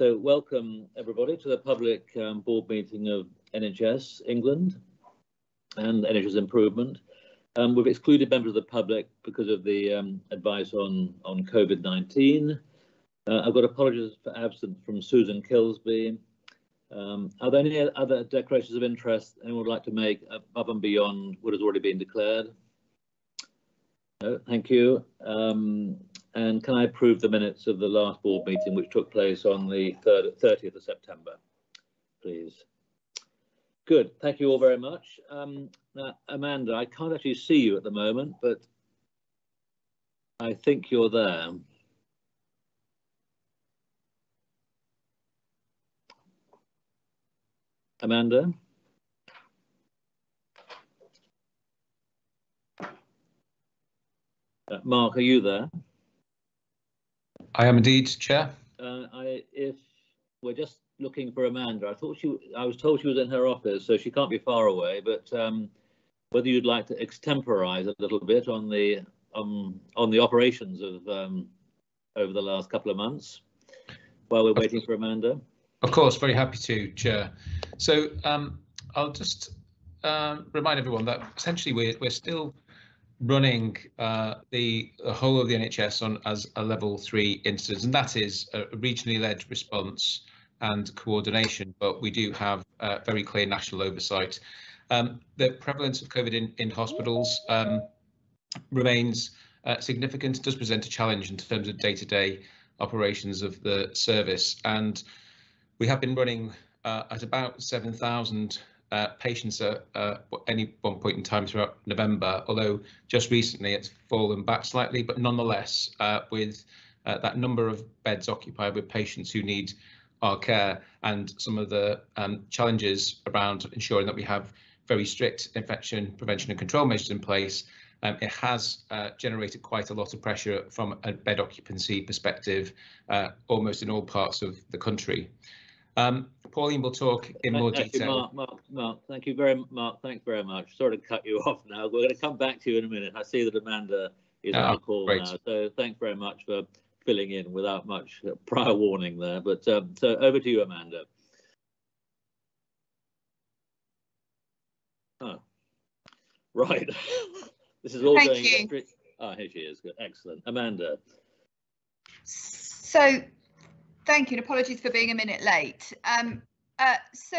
So welcome everybody to the public um, board meeting of NHS England and NHS Improvement. Um, we've excluded members of the public because of the um, advice on, on COVID-19. Uh, I've got apologies for absence from Susan Kilsby. Um, are there any other declarations of interest anyone would like to make above and beyond what has already been declared? No, thank you. And can I approve the minutes of the last board meeting, which took place on the 3rd, 30th of September, please? Good, thank you all very much. Um, now, Amanda, I can't actually see you at the moment, but I think you're there. Amanda? Uh, Mark, are you there? I am indeed, Chair. Uh, I, if we're just looking for Amanda, I thought she, I was told she was in her office, so she can't be far away. But um, whether you'd like to extemporize a little bit on the um, on the operations of um, over the last couple of months while we're waiting for Amanda. Of course, very happy to, Chair. So um, I'll just uh, remind everyone that essentially we're we're still running uh, the, the, whole of the NHS on as a level three incident, and that is a regionally led response and coordination, but we do have uh, very clear national oversight. Um, the prevalence of COVID in, in hospitals um, remains uh, significant, does present a challenge in terms of day-to-day -day operations of the service, and we have been running uh, at about 7,000 uh, patients at uh, any one point in time throughout November, although just recently it's fallen back slightly, but nonetheless, uh, with uh, that number of beds occupied with patients who need our care and some of the um, challenges around ensuring that we have very strict infection prevention and control measures in place, um, it has uh, generated quite a lot of pressure from a bed occupancy perspective, uh, almost in all parts of the country. Um, Pauline will talk in more thank detail. You, Mark, Mark, Mark, thank you very Mark. Thanks very much. Sorry to cut you off now. We're going to come back to you in a minute. I see that Amanda is on the call great. now. So thanks very much for filling in without much prior warning there. But um, so over to you, Amanda. Oh, right. this is all Thank going. You. Oh, here she is. Good. Excellent. Amanda. So Thank you, and apologies for being a minute late. Um, uh, so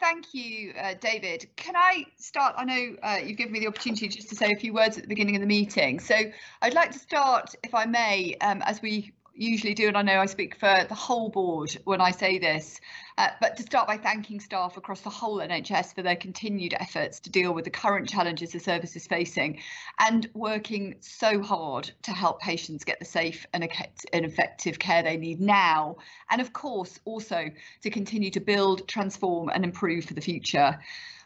thank you, uh, David. Can I start? I know uh, you've given me the opportunity just to say a few words at the beginning of the meeting. So I'd like to start, if I may, um, as we usually do, and I know I speak for the whole board when I say this, uh, but to start by thanking staff across the whole NHS for their continued efforts to deal with the current challenges the service is facing and working so hard to help patients get the safe and, effective care they need now. And of course, also to continue to build, transform and improve for the future.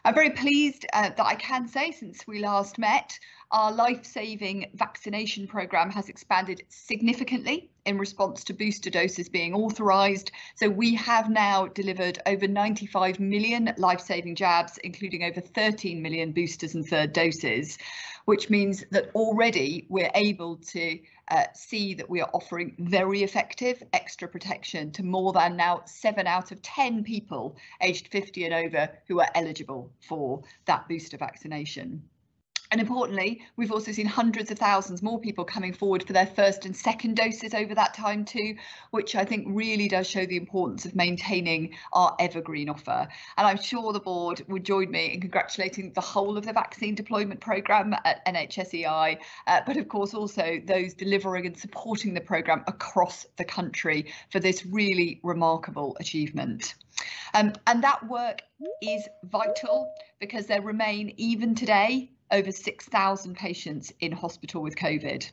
I'm very pleased uh, that I can say since we last met, our life-saving vaccination programme has expanded significantly in response to booster doses being authorised. So we have now delivered over 95 million life-saving jabs, including over 13 million boosters and third doses, which means that already we're able to uh, see that we are offering very effective extra protection to more than now seven out of 10 people aged 50 and over who are eligible for that booster vaccination. And importantly, we've also seen hundreds of thousands more people coming forward for their first and second doses over that time too, which I think really does show the importance of maintaining our evergreen offer. And I'm sure the board would join me in congratulating the whole of the vaccine deployment programme at NHSEI, uh, but of course also those delivering and supporting the programme across the country for this really remarkable achievement. Um, and that work is vital because there remain even today over 6,000 patients in hospital with COVID.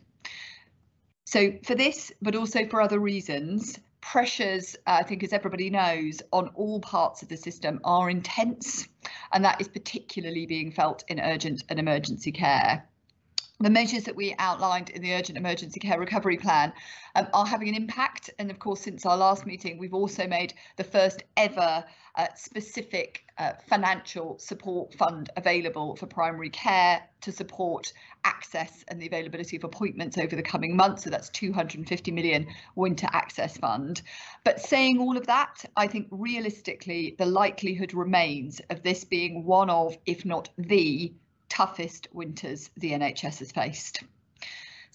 So for this, but also for other reasons, pressures, uh, I think as everybody knows, on all parts of the system are intense, and that is particularly being felt in urgent and emergency care. The measures that we outlined in the urgent emergency care recovery plan um, are having an impact. And of course since our last meeting we've also made the first ever uh, specific uh, financial support fund available for primary care to support access and the availability of appointments over the coming months. So that's 250 million winter access fund. But saying all of that i think realistically the likelihood remains of this being one of if not the toughest winters the NHS has faced.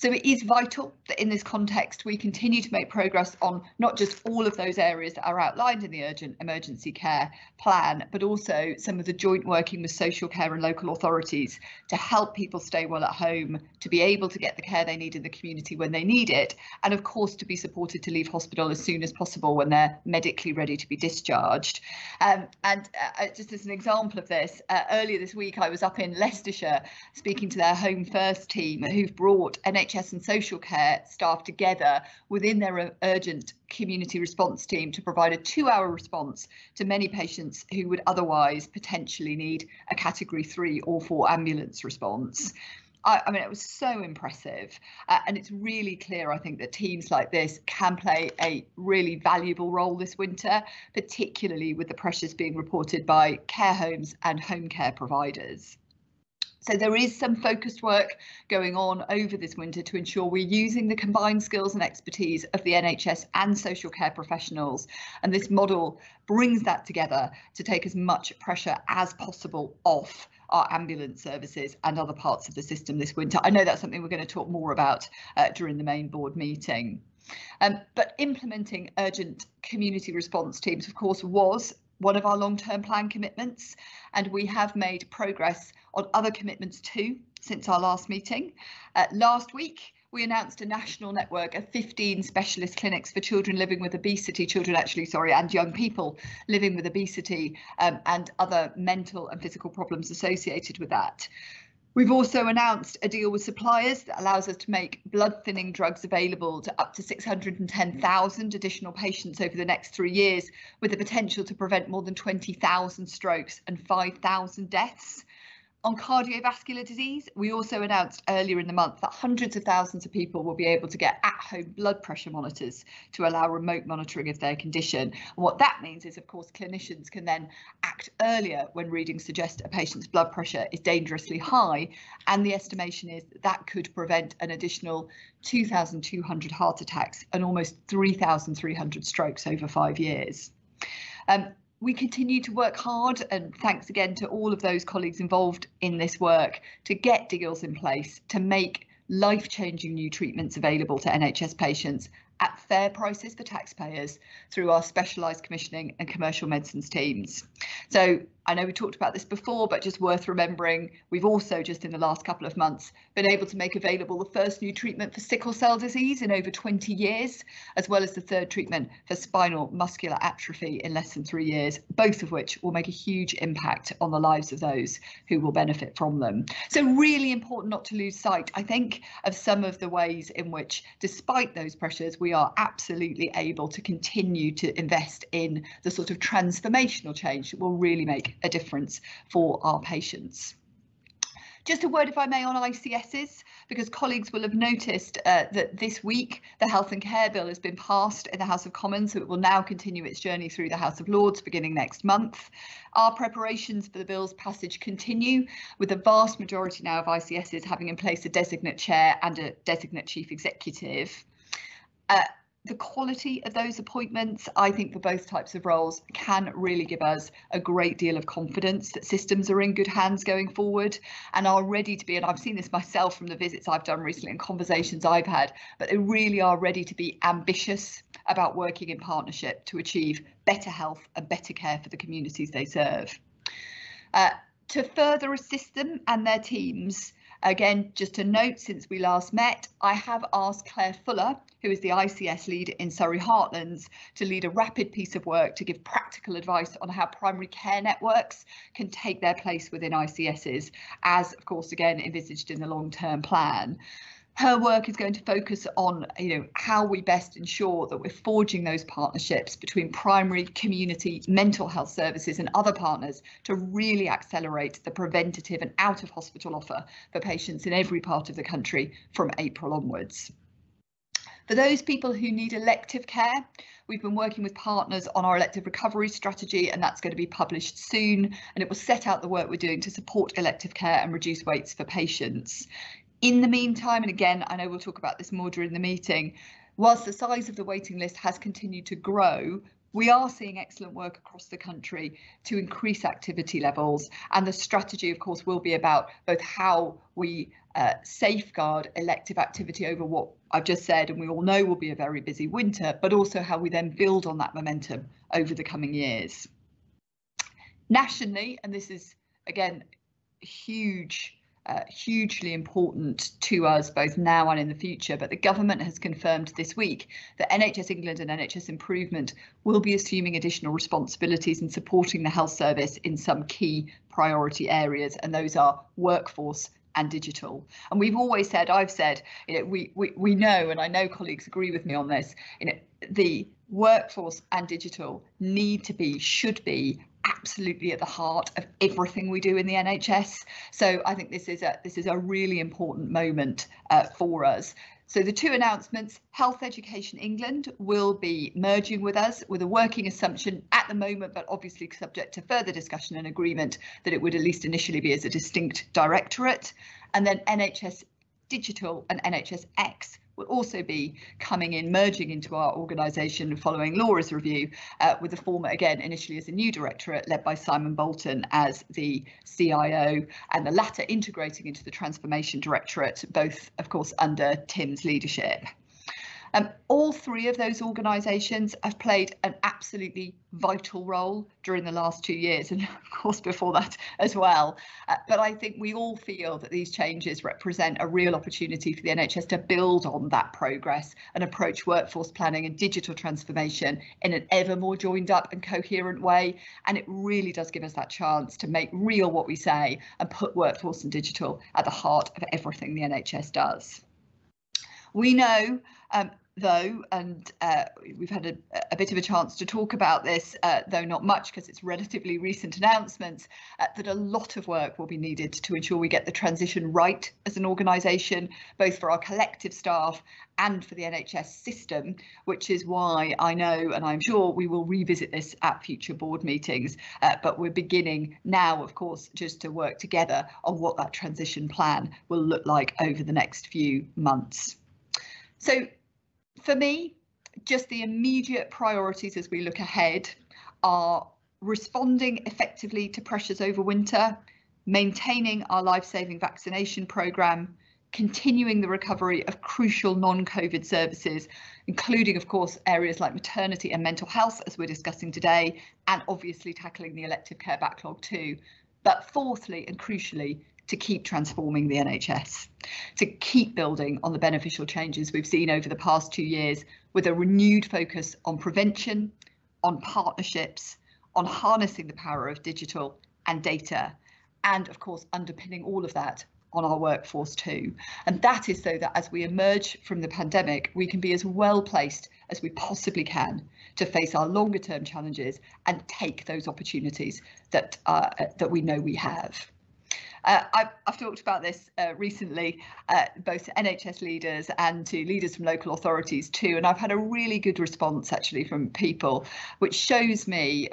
So it is vital that in this context we continue to make progress on not just all of those areas that are outlined in the urgent emergency care plan, but also some of the joint working with social care and local authorities to help people stay well at home, to be able to get the care they need in the community when they need it, and of course to be supported to leave hospital as soon as possible when they're medically ready to be discharged. Um, and uh, uh just as an example of this, uh, earlier this week I was up in Leicestershire speaking to their Home First team who've brought NHS NHS and social care staff together within their urgent community response team to provide a two hour response to many patients who would otherwise potentially need a category three or four ambulance response. I, I, mean, it was so impressive. Uh, and it's really clear, I think, that teams like this can play a really valuable role this winter, particularly with the pressures being reported by care homes and home care providers. So there is some focused work going on over this winter to ensure we're using the combined skills and expertise of the NHS and social care professionals. And this model brings that together to take as much pressure as possible off our ambulance services and other parts of the system this winter. I know that's something we're going to talk more about uh, during the main board meeting. Um, but implementing urgent community response teams, of course, was one of our long-term plan commitments and we have made progress on other commitments too since our last meeting. Uh, last week we announced a national network of 15 specialist clinics for children living with obesity, children actually, sorry, and young people living with obesity um, and other mental and physical problems associated with that. We've also announced a deal with suppliers that allows us to make blood thinning drugs available to up to 610,000 additional patients over the next three years, with the potential to prevent more than 20,000 strokes and 5,000 deaths. On cardiovascular disease, we also announced earlier in the month that hundreds of thousands of people will be able to get at-home blood pressure monitors to allow remote monitoring of their condition. And what that means is, of course, clinicians can then act earlier when readings suggest a patient's blood pressure is dangerously high. And the estimation is that, that could prevent an additional 2,200 heart attacks and almost 3,300 strokes over five years. Um, we continue to work hard and thanks again to all of those colleagues involved in this work to get deals in place to make life-changing new treatments available to NHS patients at fair prices for taxpayers through our specialised commissioning and commercial medicines teams. So I know we talked about this before, but just worth remembering, we've also just in the last couple of months been able to make available the first new treatment for sickle cell disease in over 20 years, as well as the third treatment for spinal muscular atrophy in less than three years, both of which will make a huge impact on the lives of those who will benefit from them. So really important not to lose sight, I think, of some of the ways in which, despite those pressures, we are absolutely able to continue to invest in the sort of transformational change that will really make a difference for our patients. Just a word, if I may, on ICSs, because colleagues will have noticed uh, that this week the Health and Care Bill has been passed in the House of Commons, so it will now continue its journey through the House of Lords beginning next month. Our preparations for the bill's passage continue, with the vast majority now of ICSs having in place a designate chair and a designate chief executive. Uh, the quality of those appointments, I think for both types of roles, can really give us a great deal of confidence that systems are in good hands going forward and are ready to be, and I've seen this myself from the visits I've done recently and conversations I've had, but they really are ready to be ambitious about working in partnership to achieve better health and better care for the communities they serve. Uh, to further assist them and their teams, Again, just a note, since we last met, I have asked Claire Fuller, who is the ICS lead in Surrey Heartlands, to lead a rapid piece of work to give practical advice on how primary care networks can take their place within ICSs, as of course, again, envisaged in the long-term plan. Her work is going to focus on you know how we best ensure that we're forging those partnerships between primary community mental health services and other partners to really accelerate the preventative and out of hospital offer for patients in every part of the country from April onwards. For those people who need elective care, we've been working with partners on our elective recovery strategy and that's going to be published soon and it will set out the work we're doing to support elective care and reduce waits for patients. In the meantime, and again, I know we'll talk about this more during the meeting, whilst the size of the waiting list has continued to grow, we are seeing excellent work across the country to increase activity levels and the strategy of course will be about both how we uh, safeguard elective activity over what I've just said and we all know will be a very busy winter but also how we then build on that momentum over the coming years. Nationally and this is again huge uh, hugely important to us both now and in the future. But the government has confirmed this week that NHS England and NHS Improvement will be assuming additional responsibilities in supporting the health service in some key priority areas, and those are workforce and digital. And we've always said, I've said, you know, we, we, we know, and I know colleagues agree with me on this, you know, the workforce and digital need to be, should be absolutely at the heart of everything we do in the NHS. So I think this is a this is a really important moment uh, for us. So the two announcements, Health Education England will be merging with us with a working assumption at the moment, but obviously subject to further discussion and agreement that it would at least initially be as a distinct directorate. And then NHS Digital and NHS X will also be coming in, merging into our organisation following Laura's review, uh, with the former again initially as a new directorate led by Simon Bolton as the CIO, and the latter integrating into the transformation directorate, both of course under Tim's leadership. Um, all three of those organisations have played an absolutely vital role during the last two years, and of course before that as well. Uh, but I think we all feel that these changes represent a real opportunity for the NHS to build on that progress and approach workforce planning and digital transformation in an ever more joined up and coherent way. And it really does give us that chance to make real what we say and put workforce and digital at the heart of everything the NHS does. We know um, though, and uh, we've had a, a, bit of a chance to talk about this, uh, though not much because it's relatively recent announcements, uh, that a lot of work will be needed to ensure we get the transition right as an organisation, both for our collective staff and for the NHS system, which is why I know and I'm sure we will revisit this at future board meetings. Uh, but we're beginning now, of course, just to work together on what that transition plan will look like over the next few months. So for me, just the immediate priorities as we look ahead are responding effectively to pressures over winter, maintaining our life-saving vaccination programme, continuing the recovery of crucial non-COVID services, including, of course, areas like maternity and mental health, as we're discussing today, and obviously tackling the elective care backlog too. But fourthly and crucially, to keep transforming the NHS, to keep building on the beneficial changes we've seen over the past two years with a renewed focus on prevention, on partnerships, on harnessing the power of digital and data, and of course underpinning all of that on our workforce too. And that is so that as we emerge from the pandemic, we can be as well placed as we possibly can to face our longer term challenges and take those opportunities that uh, that we know we have. Uh, I've, I've, talked about this uh, recently, uh, both to NHS leaders and to leaders from local authorities too, and I've had a really good response actually from people, which shows me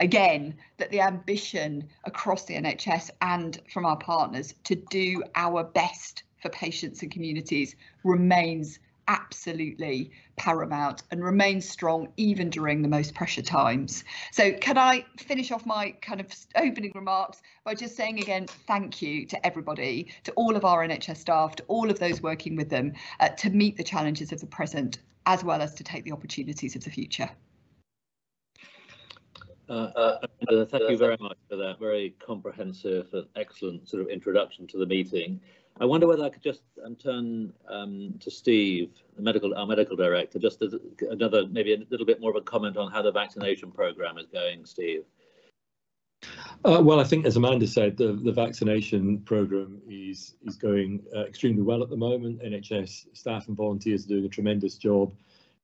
again that the ambition across the NHS and from our partners to do our best for patients and communities remains absolutely paramount and remain strong even during the most pressure times. So can I finish off my kind of opening remarks by just saying again, thank you to everybody, to all of our NHS staff, to all of those working with them uh, to meet the challenges of the present as well as to take the opportunities of the future. Uh, uh, thank you very much for that very comprehensive and excellent sort of introduction to the meeting. I wonder whether I could just um, turn um, to Steve, the medical, our medical director, just as another, maybe a little bit more of a comment on how the vaccination program is going, Steve. Uh, well, I think, as Amanda said, the, the vaccination programme is is going uh, extremely well at the moment. NHS staff and volunteers are doing a tremendous job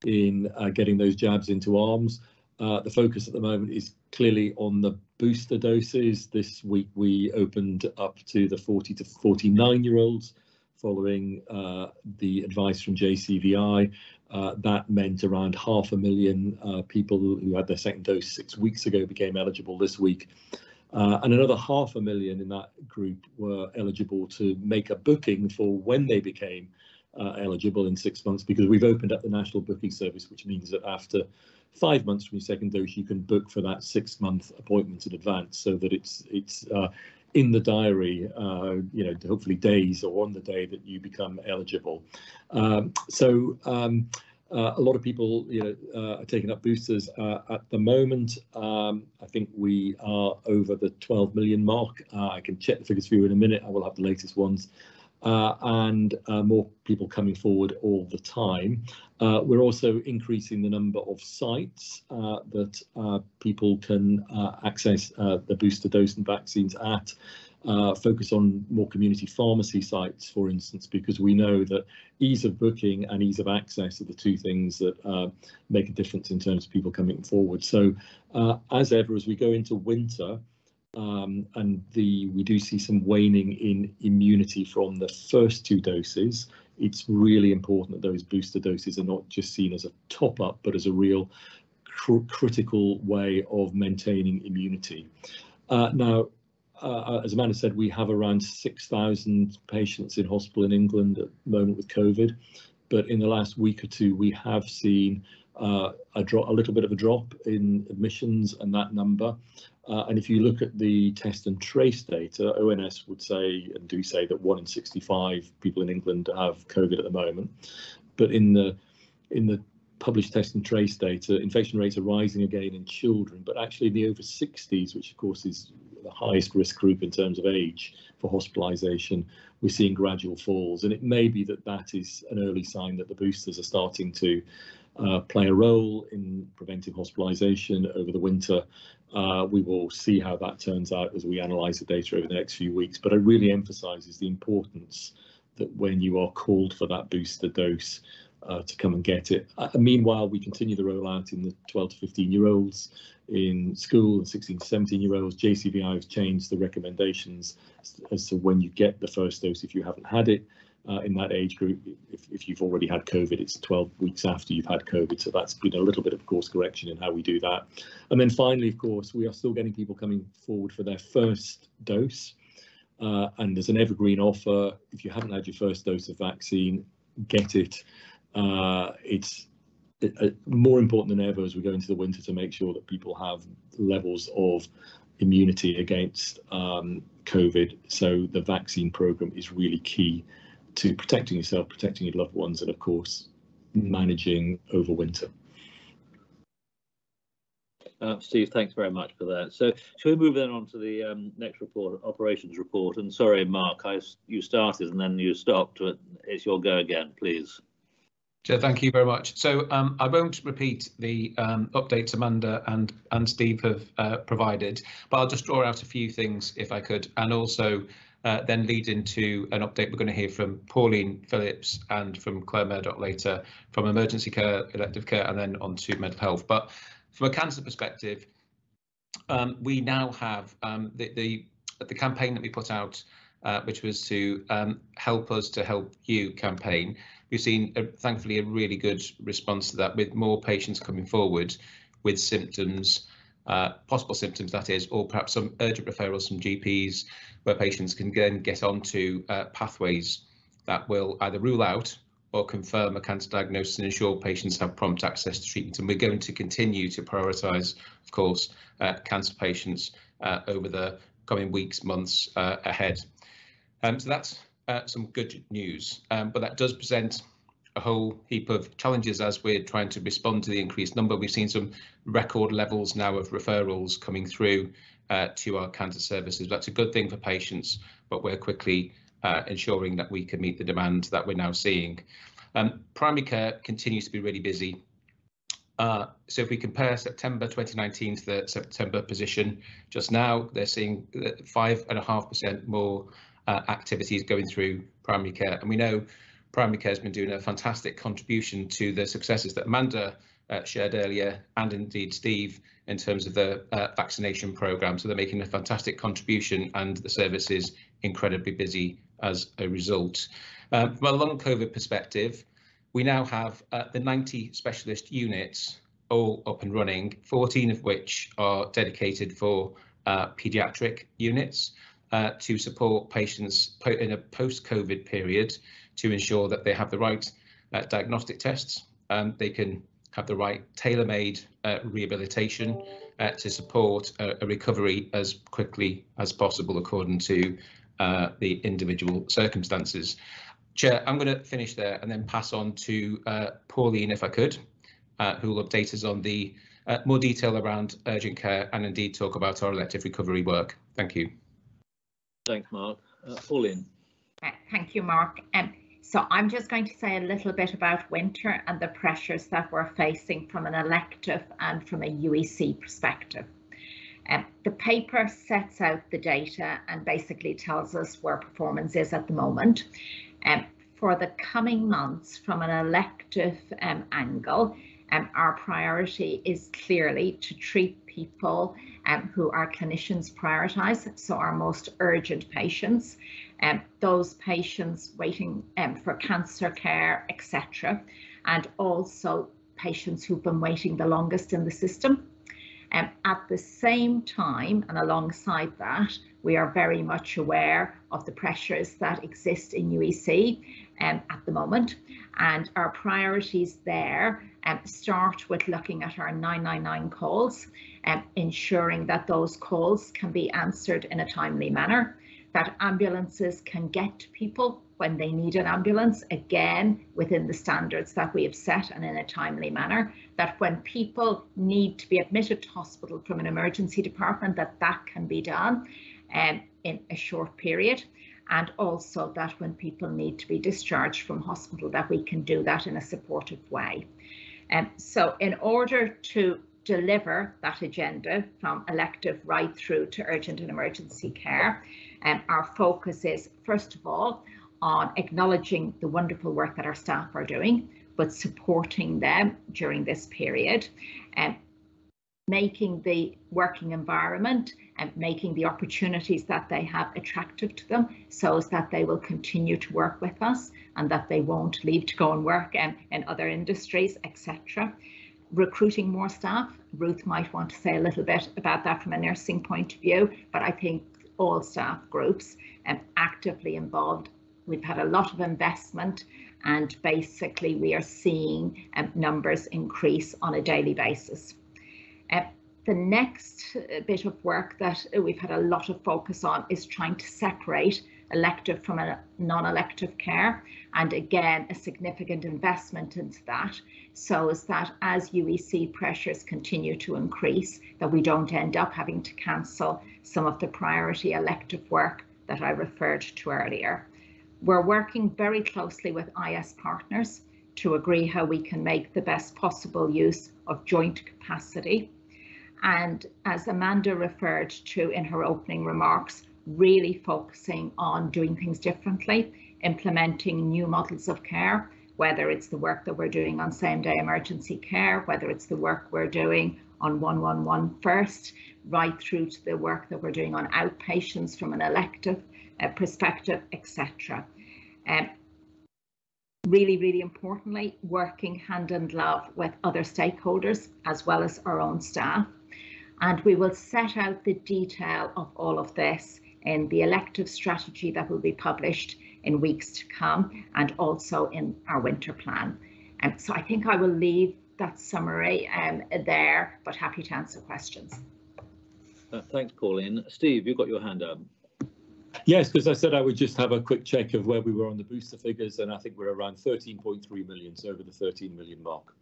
in uh, getting those jabs into arms. Uh, the focus at the moment is clearly on the booster doses. This week we opened up to the 40 to 49 year olds following uh, the advice from JCVI. Uh, that meant around half a million uh, people who had their second dose six weeks ago became eligible this week. Uh, and another half a million in that group were eligible to make a booking for when they became uh, eligible in six months because we've opened up the national booking service, which means that after five months from your second dose, you can book for that six month appointment in advance so that it's it's uh, in the diary, uh, you know, hopefully days or on the day that you become eligible. Um, so um, uh, a lot of people, you know, uh, are taking up boosters uh, at the moment. Um, I think we are over the 12 million mark. Uh, I can check the figures for you in a minute. I will have the latest ones. Uh, and uh, more people coming forward all the time. we're also increasing the number of sites that people can access the booster dose and vaccines at uh, focus on more community pharmacy sites, for instance, because we know that ease of booking and ease of access are the two things that uh, make a difference in terms of people coming forward. So, uh, as ever, as we go into winter, um, and the we do see some waning in immunity from the first two doses. It's really important that those booster doses are not just seen as a top up, but as a real cr critical way of maintaining immunity. Uh, now, uh, as Amanda said, we have around 6,000 patients in hospital in England at the moment with COVID. But in the last week or two, we have seen uh, a, a little bit of a drop in admissions and that number. Uh, and if you look at the test and trace data, ONS would say and do say that one in 65 people in England have COVID at the moment. But in the in the published test and trace data, infection rates are rising again in children, but actually in the over 60s, which of course is the highest risk group in terms of age for hospitalisation, we're seeing gradual falls. And it may be that that is an early sign that the boosters are starting to uh, play a role in preventing hospitalisation over the winter. Uh, we will see how that turns out as we analyse the data over the next few weeks. But I really emphasises the importance that when you are called for that booster dose, uh, to come and get it. Uh, meanwhile, we continue the rollout in the 12 to 15 year olds in school and 16 to 17 year olds. JCVI has changed the recommendations as to when you get the first dose if you haven't had it. Uh, in that age group, if, if you've already had COVID, it's 12 weeks after you've had COVID. So that's been a little bit of course correction in how we do that. And then finally, of course, we are still getting people coming forward for their first dose. Uh, and there's an evergreen offer. If you haven't had your first dose of vaccine, get it uh, it's uh, more important than ever as we go into the winter to make sure that people have levels of immunity against um, COVID. So the vaccine program is really key to protecting yourself, protecting your loved ones, and of course, managing over winter. Uh, Steve, thanks very much for that. So, shall we move then on to the um, next report, operations report? And sorry, Mark, I, you started and then you stopped. but It's your go again, please. Joe, thank you very much. So um, I won't repeat the um, updates Amanda and and Steve have uh, provided, but I'll just draw out a few things if I could, and also uh, then lead into an update we're going to hear from Pauline Phillips and from Claire Murdoch later from emergency care, elective care, and then on to mental health. But from a cancer perspective, um, we now have um, the, the the campaign that we put out, uh, which was to um, help us to help you campaign we've seen, a, thankfully, a really good response to that with more patients coming forward with symptoms, uh, possible symptoms that is, or perhaps some urgent referrals from GPs where patients can then get onto uh, pathways that will either rule out or confirm a cancer diagnosis and ensure patients have prompt access to treatment. And we're going to continue to prioritise, of course, uh, cancer patients uh, over the coming weeks, months uh, ahead. Um, so that's some good news, um, but that does present a whole heap of challenges as we're trying to respond to the increased number. We've seen some record levels now of referrals coming through uh, to our cancer services. That's a good thing for patients, but we're quickly uh, ensuring that we can meet the demand that we're now seeing. Um, primary care continues to be really busy. Uh, so if we compare September 2019 to the September position just now, they're seeing five and a half percent more uh, activities going through primary care. And we know primary care has been doing a fantastic contribution to the successes that Amanda uh, shared earlier, and indeed Steve, in terms of the uh, vaccination programme. So they're making a fantastic contribution, and the service is incredibly busy as a result. Um, from a long COVID perspective, we now have uh, the 90 specialist units all up and running, 14 of which are dedicated for uh, paediatric units uh, to support patients in a post-COVID period to ensure that they have the right uh, diagnostic tests, they can have the right tailor-made uh, rehabilitation uh, to support a, a, recovery as quickly as possible according to uh, the individual circumstances. Chair, I'm going to finish there and then pass on to uh, Pauline, if I could, uh, who will update us on the uh, more detail around urgent care and indeed talk about our elective recovery work. Thank you. Thanks, Mark. Pauline. Thank you, Mark. Um, so I'm just going to say a little bit about winter and the pressures that we're facing from an elective and from a UEC perspective. Um, the paper sets out the data and basically tells us where performance is at the moment. Um, for the coming months, from an elective um, angle, um, our priority is clearly to treat people um, who our clinicians prioritise, so our most urgent patients, um, those patients waiting um, for cancer care, etc., and also patients who've been waiting the longest in the system. Um, at the same time, and alongside that, we are very much aware of the pressures that exist in UEC um, at the moment, and our priorities there um, start with looking at our 999 calls, and um, ensuring that those calls can be answered in a timely manner that ambulances can get to people when they need an ambulance, again, within the standards that we have set and in a timely manner, that when people need to be admitted to hospital from an emergency department, that that can be done um, in a short period. And also that when people need to be discharged from hospital, that we can do that in a supportive way. Um, so in order to deliver that agenda from elective right through to urgent and emergency care, um, our focus is, first of all, on acknowledging the wonderful work that our staff are doing, but supporting them during this period, and um, making the working environment and making the opportunities that they have attractive to them so as that they will continue to work with us and that they won't leave to go and work um, in other industries, etc. Recruiting more staff, Ruth might want to say a little bit about that from a nursing point of view, but I think all staff groups and actively involved. We've had a lot of investment and basically we are seeing um, numbers increase on a daily basis. Uh, the next uh, bit of work that we've had a lot of focus on is trying to separate elective from a non-elective care and again a significant investment into that so as that as UEC pressures continue to increase that we don't end up having to cancel some of the priority elective work that I referred to earlier. We're working very closely with IS partners to agree how we can make the best possible use of joint capacity. And as Amanda referred to in her opening remarks, really focusing on doing things differently, implementing new models of care, whether it's the work that we're doing on same day emergency care, whether it's the work we're doing on 111 first, right through to the work that we're doing on outpatients from an elective uh, perspective, etc. Um, really, really importantly, working hand in glove with other stakeholders as well as our own staff. And we will set out the detail of all of this in the elective strategy that will be published in weeks to come and also in our winter plan. And um, so I think I will leave that summary um, there, but happy to answer questions. Uh, thanks, Pauline. Steve, you've got your hand up. Yes, because I said I would just have a quick check of where we were on the booster figures, and I think we're around 13.3 million, so over the 13 million mark.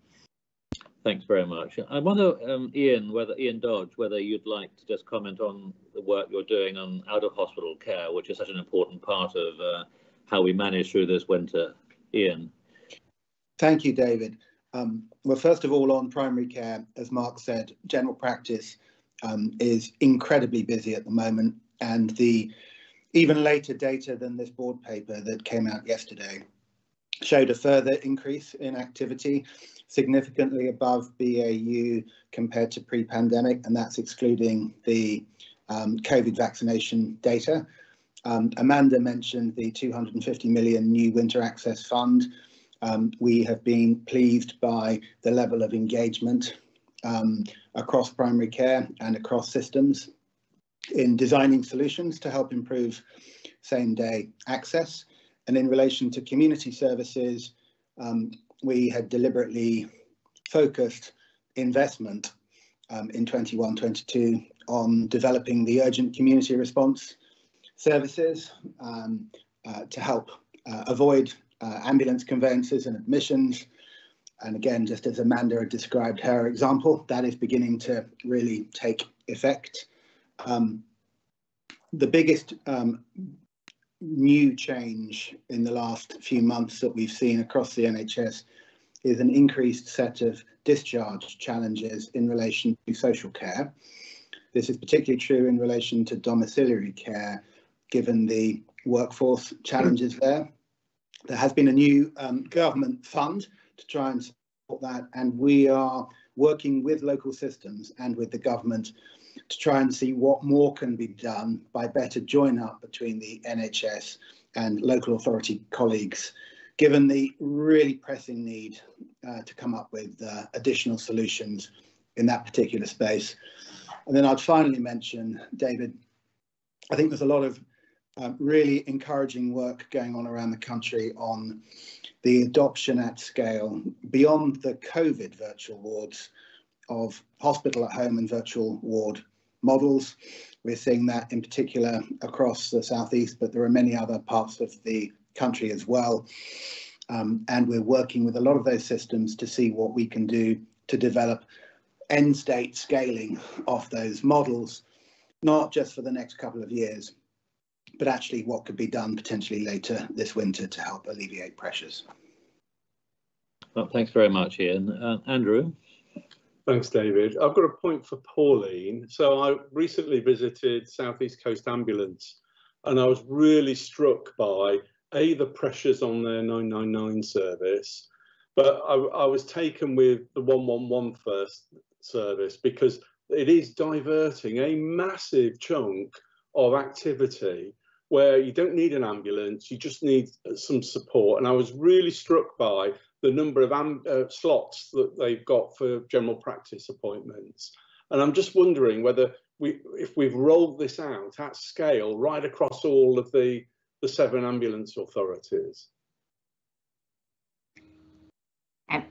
Thanks very much. I wonder, um, Ian, whether Ian Dodge, whether you'd like to just comment on the work you're doing on out of hospital care, which is such an important part of uh, how we manage through this winter. Ian. Thank you, David. Um, well, first of all, on primary care, as Mark said, general practice um, is incredibly busy at the moment, and the even later data than this board paper that came out yesterday showed a further increase in activity, significantly above BAU compared to pre-pandemic, and that's excluding the um, COVID vaccination data. Um, Amanda mentioned the 250 million new winter access fund. Um, we have been pleased by the level of engagement um, across primary care and across systems in designing solutions to help improve same day access. And in relation to community services, um, we had deliberately focused investment um, in 21-22 on developing the urgent community response services uh, to help uh, avoid uh, ambulance conveyances and admissions. And again, just as Amanda had described her example, that is beginning to really take effect. Um, the biggest um, new change in the last few months that we've seen across the NHS is an increased set of discharge challenges in relation to social care. This is particularly true in relation to domiciliary care, given the workforce challenges there. There has been a new um, government fund to try and support that, and we are working with local systems and with the government to try and see what more can be done by better join up between the NHS and local authority colleagues given the really pressing need uh, to come up with uh, additional solutions in that particular space. And then I'd finally mention, David, I think there's a lot of um, really encouraging work going on around the country on the adoption at scale beyond the COVID virtual wards of hospital at home and virtual ward models. We're seeing that in particular across the southeast, but there are many other parts of the country as well. Um, and we're working with a lot of those systems to see what we can do to develop end state scaling of those models, not just for the next couple of years, but actually what could be done potentially later this winter to help alleviate pressures. Well, thanks very much, Ian. Uh, Andrew? Thanks, David. I've got a point for Pauline. So I recently visited Southeast Coast Ambulance and I was really struck by a, the pressures on their 999 service, but I, I was taken with the 111 first service because it is diverting a massive chunk of activity where you don't need an ambulance, you just need some support. And I was really struck by the number of uh, slots that they've got for general practice appointments. And I'm just wondering whether we, if we've rolled this out at scale right across all of the the seven ambulance authorities? Um,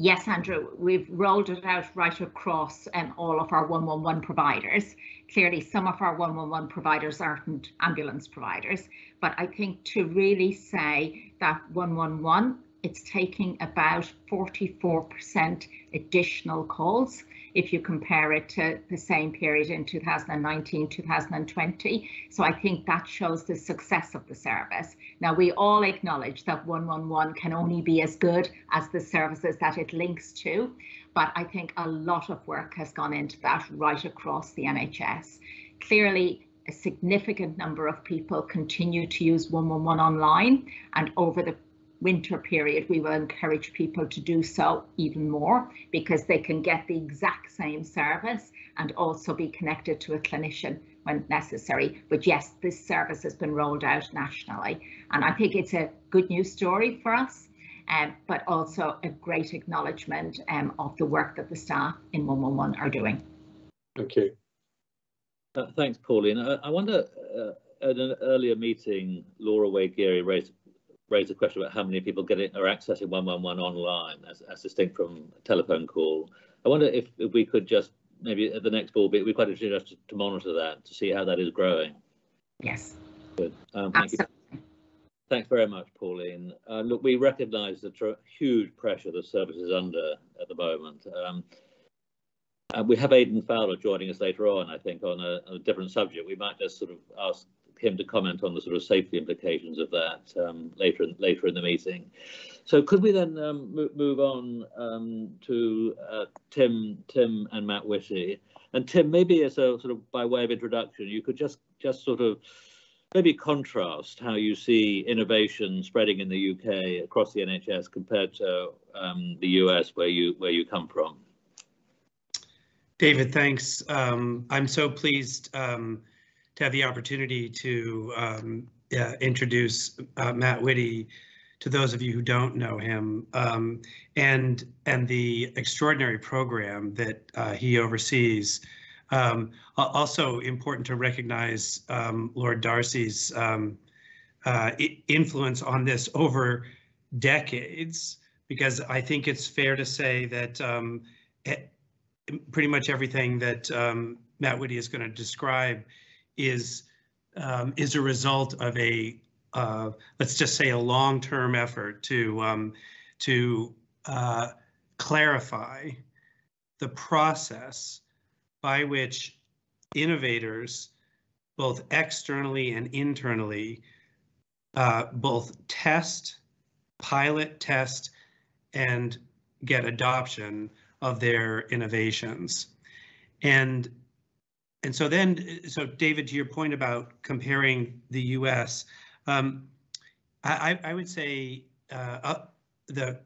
yes, Andrew, we've rolled it out right across um, all of our 111 providers. Clearly, some of our 111 providers aren't ambulance providers, but I think to really say that 111, it's taking about 44% additional calls if you compare it to the same period in 2019, 2020. So I think that shows the success of the service. Now, we all acknowledge that 111 can only be as good as the services that it links to, but I think a lot of work has gone into that right across the NHS. Clearly, a significant number of people continue to use 111 online and over the winter period, we will encourage people to do so even more because they can get the exact same service and also be connected to a clinician when necessary. But yes, this service has been rolled out nationally. And I think it's a good news story for us, um, but also a great acknowledgement um, of the work that the staff in 111 are doing. Thank you. Uh, thanks, Pauline. I, I wonder, uh, at an earlier meeting, Laura Wade-Gery raised raised a question about how many people getting are accessing 111 online as, as distinct from a telephone call. I wonder if, if we could just maybe at the next board we're quite interested just to, to, monitor that to see how that is growing. Yes. Good. Um, thank Absolutely. you. Thanks very much, Pauline. Uh, look, we recognise the huge pressure the service is under at the moment. Um, and we have Aidan Fowler joining us later on, I think, on a, on a different subject. We might just sort of ask him to comment on the sort of safety implications of that um, later in, later in the meeting. So could we then um, move on um, to uh, Tim, Tim and Matt Whitty? And Tim, maybe as a sort of by way of introduction, you could just just sort of maybe contrast how you see innovation spreading in the UK across the NHS compared to um, the US, where you where you come from. David, thanks. Um, I'm so pleased um, to have the opportunity to um, uh, introduce uh, Matt Whitty to those of you who don't know him, um, and and the extraordinary program that uh, he oversees. Um, also important to recognize um, Lord Darzi's um, uh, influence on this over decades, because I think it's fair to say that um, pretty much everything that Matt Whitty is going to describe is um, is a result of a uh, let's just say a long-term effort to um, to uh, clarify the process by which innovators, both externally and internally, uh, both test, pilot, test, and get adoption of their innovations. And and so then, so David, to your point about comparing the U.S., um, I, I, would say uh, uh, the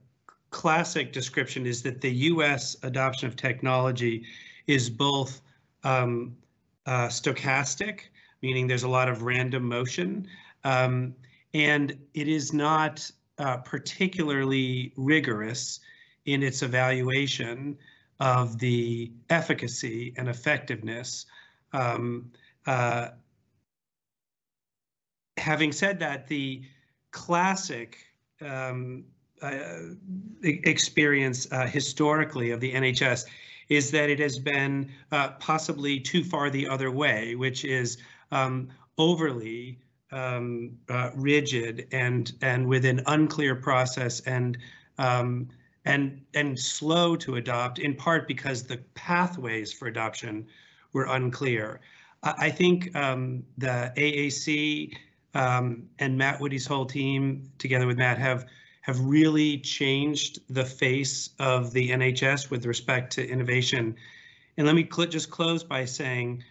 classic description is that the U.S. adoption of technology is both um, uh, stochastic, meaning there's a lot of random motion, um, and it is not uh, particularly rigorous in its evaluation of the efficacy and effectiveness um, uh, having said that, the classic um, uh, experience uh, historically of the NHS is that it has been uh, possibly too far the other way, which is um, overly um, uh, rigid and and with an unclear process and um, and and slow to adopt, in part because the pathways for adoption were unclear. I, I think um, the AAC um, and Matt Whitty's whole team, together with Matt, have have really changed the face of the NHS with respect to innovation. And let me cl just close by saying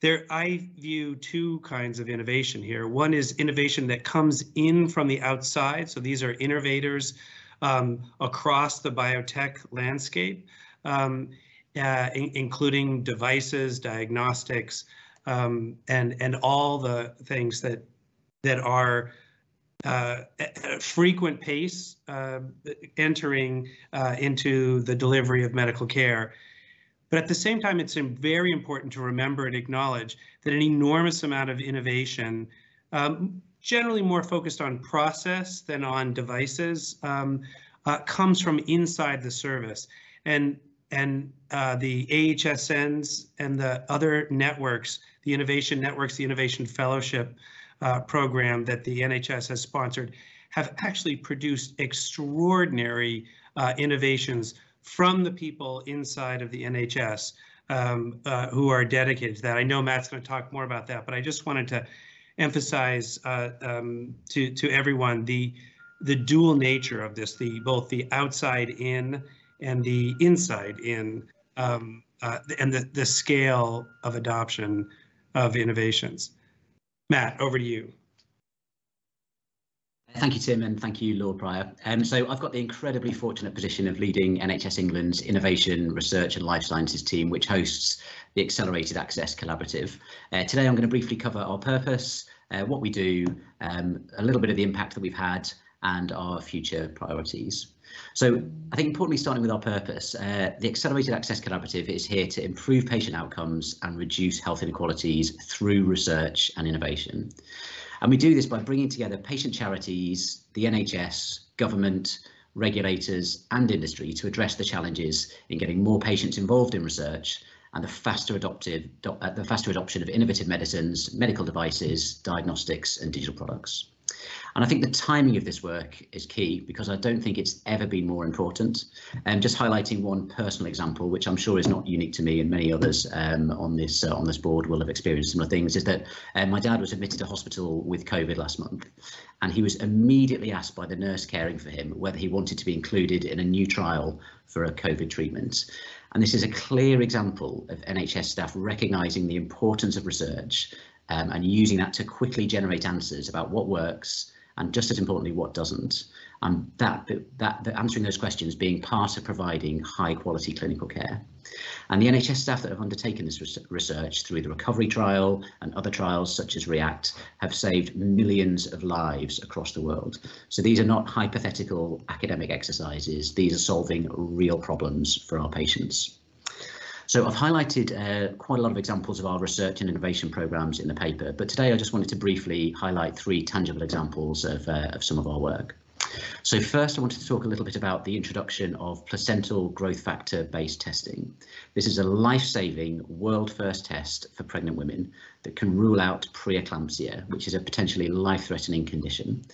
there I view two kinds of innovation here. One is innovation that comes in from the outside. So these are innovators um, across the biotech landscape, um, uh, in including devices, diagnostics, um, and and all the things that that are uh, at a frequent pace uh, entering uh, into the delivery of medical care. But at the same time, it's very important to remember and acknowledge that an enormous amount of innovation, um, generally more focused on process than on devices, um, uh, comes from inside the service. And and uh, the AHSNs and the other networks, the innovation networks, the innovation fellowship, uh, program that the NHS has sponsored have actually produced extraordinary uh, innovations from the people inside of the NHS um, uh, who are dedicated to that. I know Matt's going to talk more about that, but I just wanted to emphasize uh, um, to to everyone the the dual nature of this, the both the outside in and the insight in, um, uh, and the the scale of adoption of innovations. Matt, over to you. Thank you, Tim, and thank you, Lord Prior. Um, so I've got the incredibly fortunate position of leading NHS England's Innovation, Research and Life Sciences team, which hosts the Accelerated Access Collaborative. Uh, today I'm going to briefly cover our purpose, uh, what we do, um, a little bit of the impact that we've had, and our future priorities. So I think importantly, starting with our purpose, uh, the Accelerated Access Collaborative is here to improve patient outcomes and reduce health inequalities through research and innovation. And we do this by bringing together patient charities, the NHS, government, regulators and industry to address the challenges in getting more patients involved in research and the faster adoptive, uh, the faster adoption of innovative medicines, medical devices, diagnostics and digital products. And I think the timing of this work is key because I don't think it's ever been more important. And um, just highlighting one personal example, which I'm sure is not unique to me and many others um, on this uh, on this board will have experienced similar things, is that um, my dad was admitted to hospital with COVID last month, and he was immediately asked by the nurse caring for him whether he wanted to be included in a new trial for a COVID treatment. And this is a clear example of NHS staff recognising the importance of research um, and using that to quickly generate answers about what works and just as importantly, what doesn't. And that, that, that answering those questions being part of providing high quality clinical care. And the NHS staff that have undertaken this research through the recovery trial and other trials such as REACT have saved millions of lives across the world. So these are not hypothetical academic exercises, these are solving real problems for our patients. So I've highlighted uh, quite a lot of examples of our research and innovation programs in the paper, but today I just wanted to briefly highlight three tangible examples of, uh, of some of our work. So first I wanted to talk a little bit about the introduction of placental growth factor based testing. This is a life-saving world first test for pregnant women that can rule out preeclampsia, which is a potentially life-threatening condition.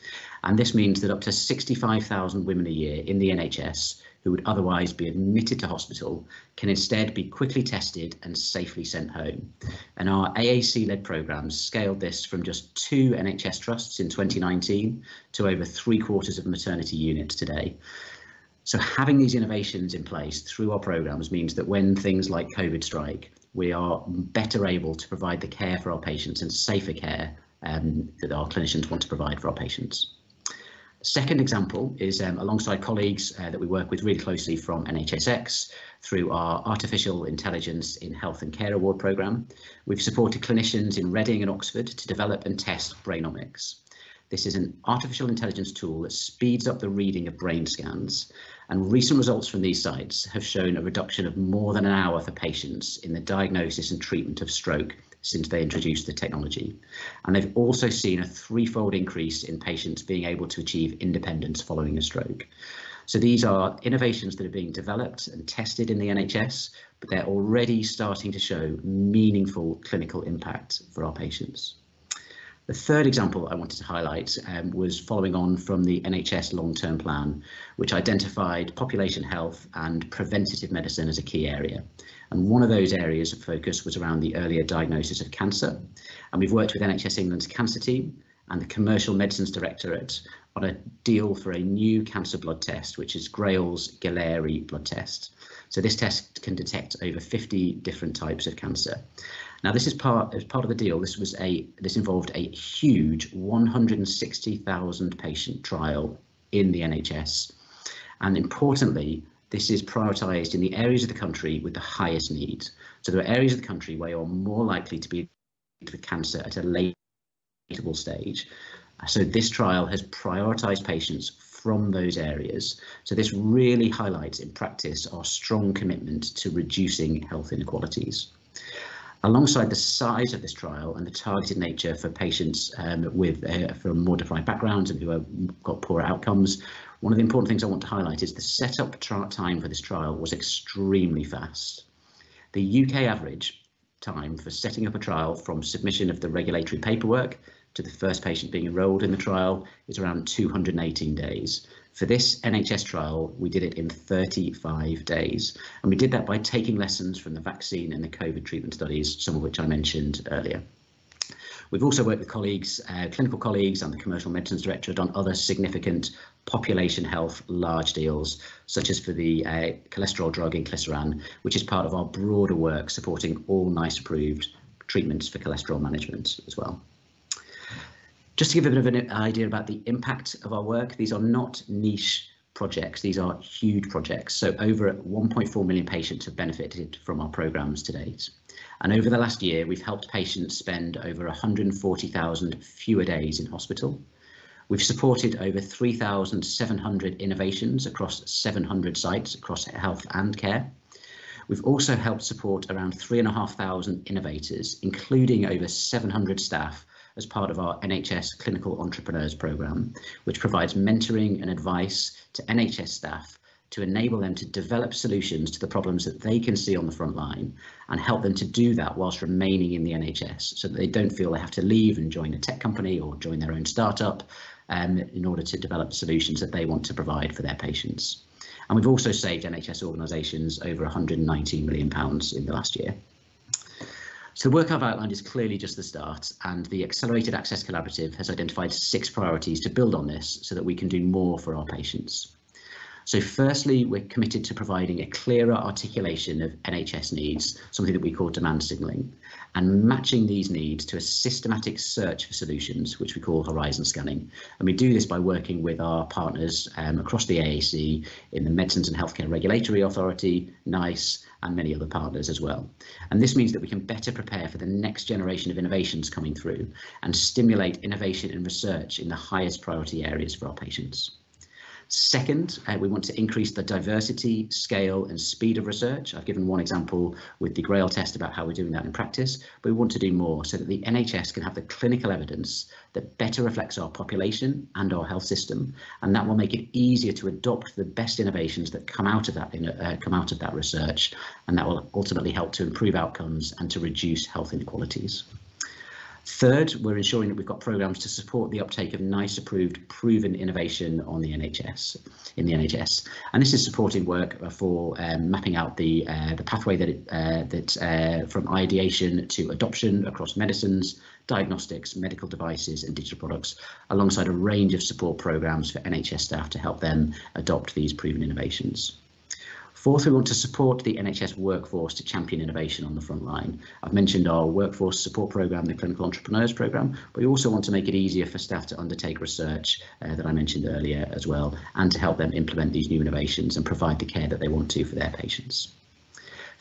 And this means that up to 65,000 women a year in the NHS who would otherwise be admitted to hospital can instead be quickly tested and safely sent home. And our AAC-led programmes scaled this from just two NHS trusts in 2019 to over three quarters of maternity units today. So having these innovations in place through our programmes means that when things like COVID strike, we are better able to provide the care for our patients and safer care um, that our clinicians want to provide for our patients. Second example is um, alongside colleagues uh, that we work with really closely from NHSX through our Artificial Intelligence in Health and Care Award programme. We've supported clinicians in Reading and Oxford to develop and test Brainomix. This is an artificial intelligence tool that speeds up the reading of brain scans and recent results from these sites have shown a reduction of more than an hour for patients in the diagnosis and treatment of stroke since they introduced the technology. And they've also seen a threefold increase in patients being able to achieve independence following a stroke. So these are innovations that are being developed and tested in the NHS, but they're already starting to show meaningful clinical impact for our patients. The third example I wanted to highlight um, was following on from the NHS long-term plan, which identified population health and preventative medicine as a key area. And one of those areas of focus was around the earlier diagnosis of cancer. And we've worked with NHS England's cancer team and the Commercial Medicines Directorate on a deal for a new cancer blood test, which is Grail's Galleri blood test. So this test can detect over 50 different types of cancer. Now, this is part as part of the deal. This was a this involved a huge 160,000 patient trial in the NHS, and importantly, this is prioritised in the areas of the country with the highest needs. So there are areas of the country where you're more likely to be with cancer at a lateable stage. So this trial has prioritised patients from those areas. So this really highlights in practice our strong commitment to reducing health inequalities. Alongside the size of this trial and the targeted nature for patients um, with uh, from more deprived backgrounds and who have got poorer outcomes, one of the important things I want to highlight is the setup time for this trial was extremely fast. The UK average time for setting up a trial from submission of the regulatory paperwork to the first patient being enrolled in the trial is around 218 days. For this NHS trial, we did it in 35 days, and we did that by taking lessons from the vaccine and the COVID treatment studies, some of which I mentioned earlier. We've also worked with colleagues, uh, clinical colleagues and the Commercial Medicines Directorate on other significant population health large deals, such as for the uh, cholesterol drug inclisiran, which is part of our broader work supporting all NICE approved treatments for cholesterol management as well. Just to give a bit of an idea about the impact of our work, these are not niche projects, these are huge projects. So over 1.4 million patients have benefited from our programs to date. And over the last year, we've helped patients spend over 140,000 fewer days in hospital. We've supported over 3,700 innovations across 700 sites across health and care. We've also helped support around 3,500 innovators, including over 700 staff as part of our NHS Clinical Entrepreneurs Programme, which provides mentoring and advice to NHS staff to enable them to develop solutions to the problems that they can see on the front line and help them to do that whilst remaining in the NHS so that they don't feel they have to leave and join a tech company or join their own startup um, in order to develop solutions that they want to provide for their patients. And we've also saved NHS organisations over £119 million in the last year. So the work I've outlined is clearly just the start and the Accelerated Access Collaborative has identified six priorities to build on this so that we can do more for our patients. So firstly, we're committed to providing a clearer articulation of NHS needs, something that we call demand signalling, and matching these needs to a systematic search for solutions, which we call horizon scanning. And we do this by working with our partners um, across the AAC in the Medicines and Healthcare Regulatory Authority, NICE, and many other partners as well. And this means that we can better prepare for the next generation of innovations coming through and stimulate innovation and research in the highest priority areas for our patients. Second, uh, we want to increase the diversity, scale and speed of research. I've given one example with the Grail test about how we're doing that in practice, but we want to do more so that the NHS can have the clinical evidence that better reflects our population and our health system, and that will make it easier to adopt the best innovations that come out of that uh, come out of that research, and that will ultimately help to improve outcomes and to reduce health inequalities. Third, we're ensuring that we've got programmes to support the uptake of NICE approved proven innovation on the NHS in the NHS, and this is supporting work for um, mapping out the uh, the pathway that it, uh, that uh, from ideation to adoption across medicines, diagnostics, medical devices and digital products, alongside a range of support programmes for NHS staff to help them adopt these proven innovations. Fourth, we want to support the NHS workforce to champion innovation on the front line. I've mentioned our workforce support programme, the Clinical Entrepreneurs Programme, but we also want to make it easier for staff to undertake research uh, that I mentioned earlier as well, and to help them implement these new innovations and provide the care that they want to for their patients.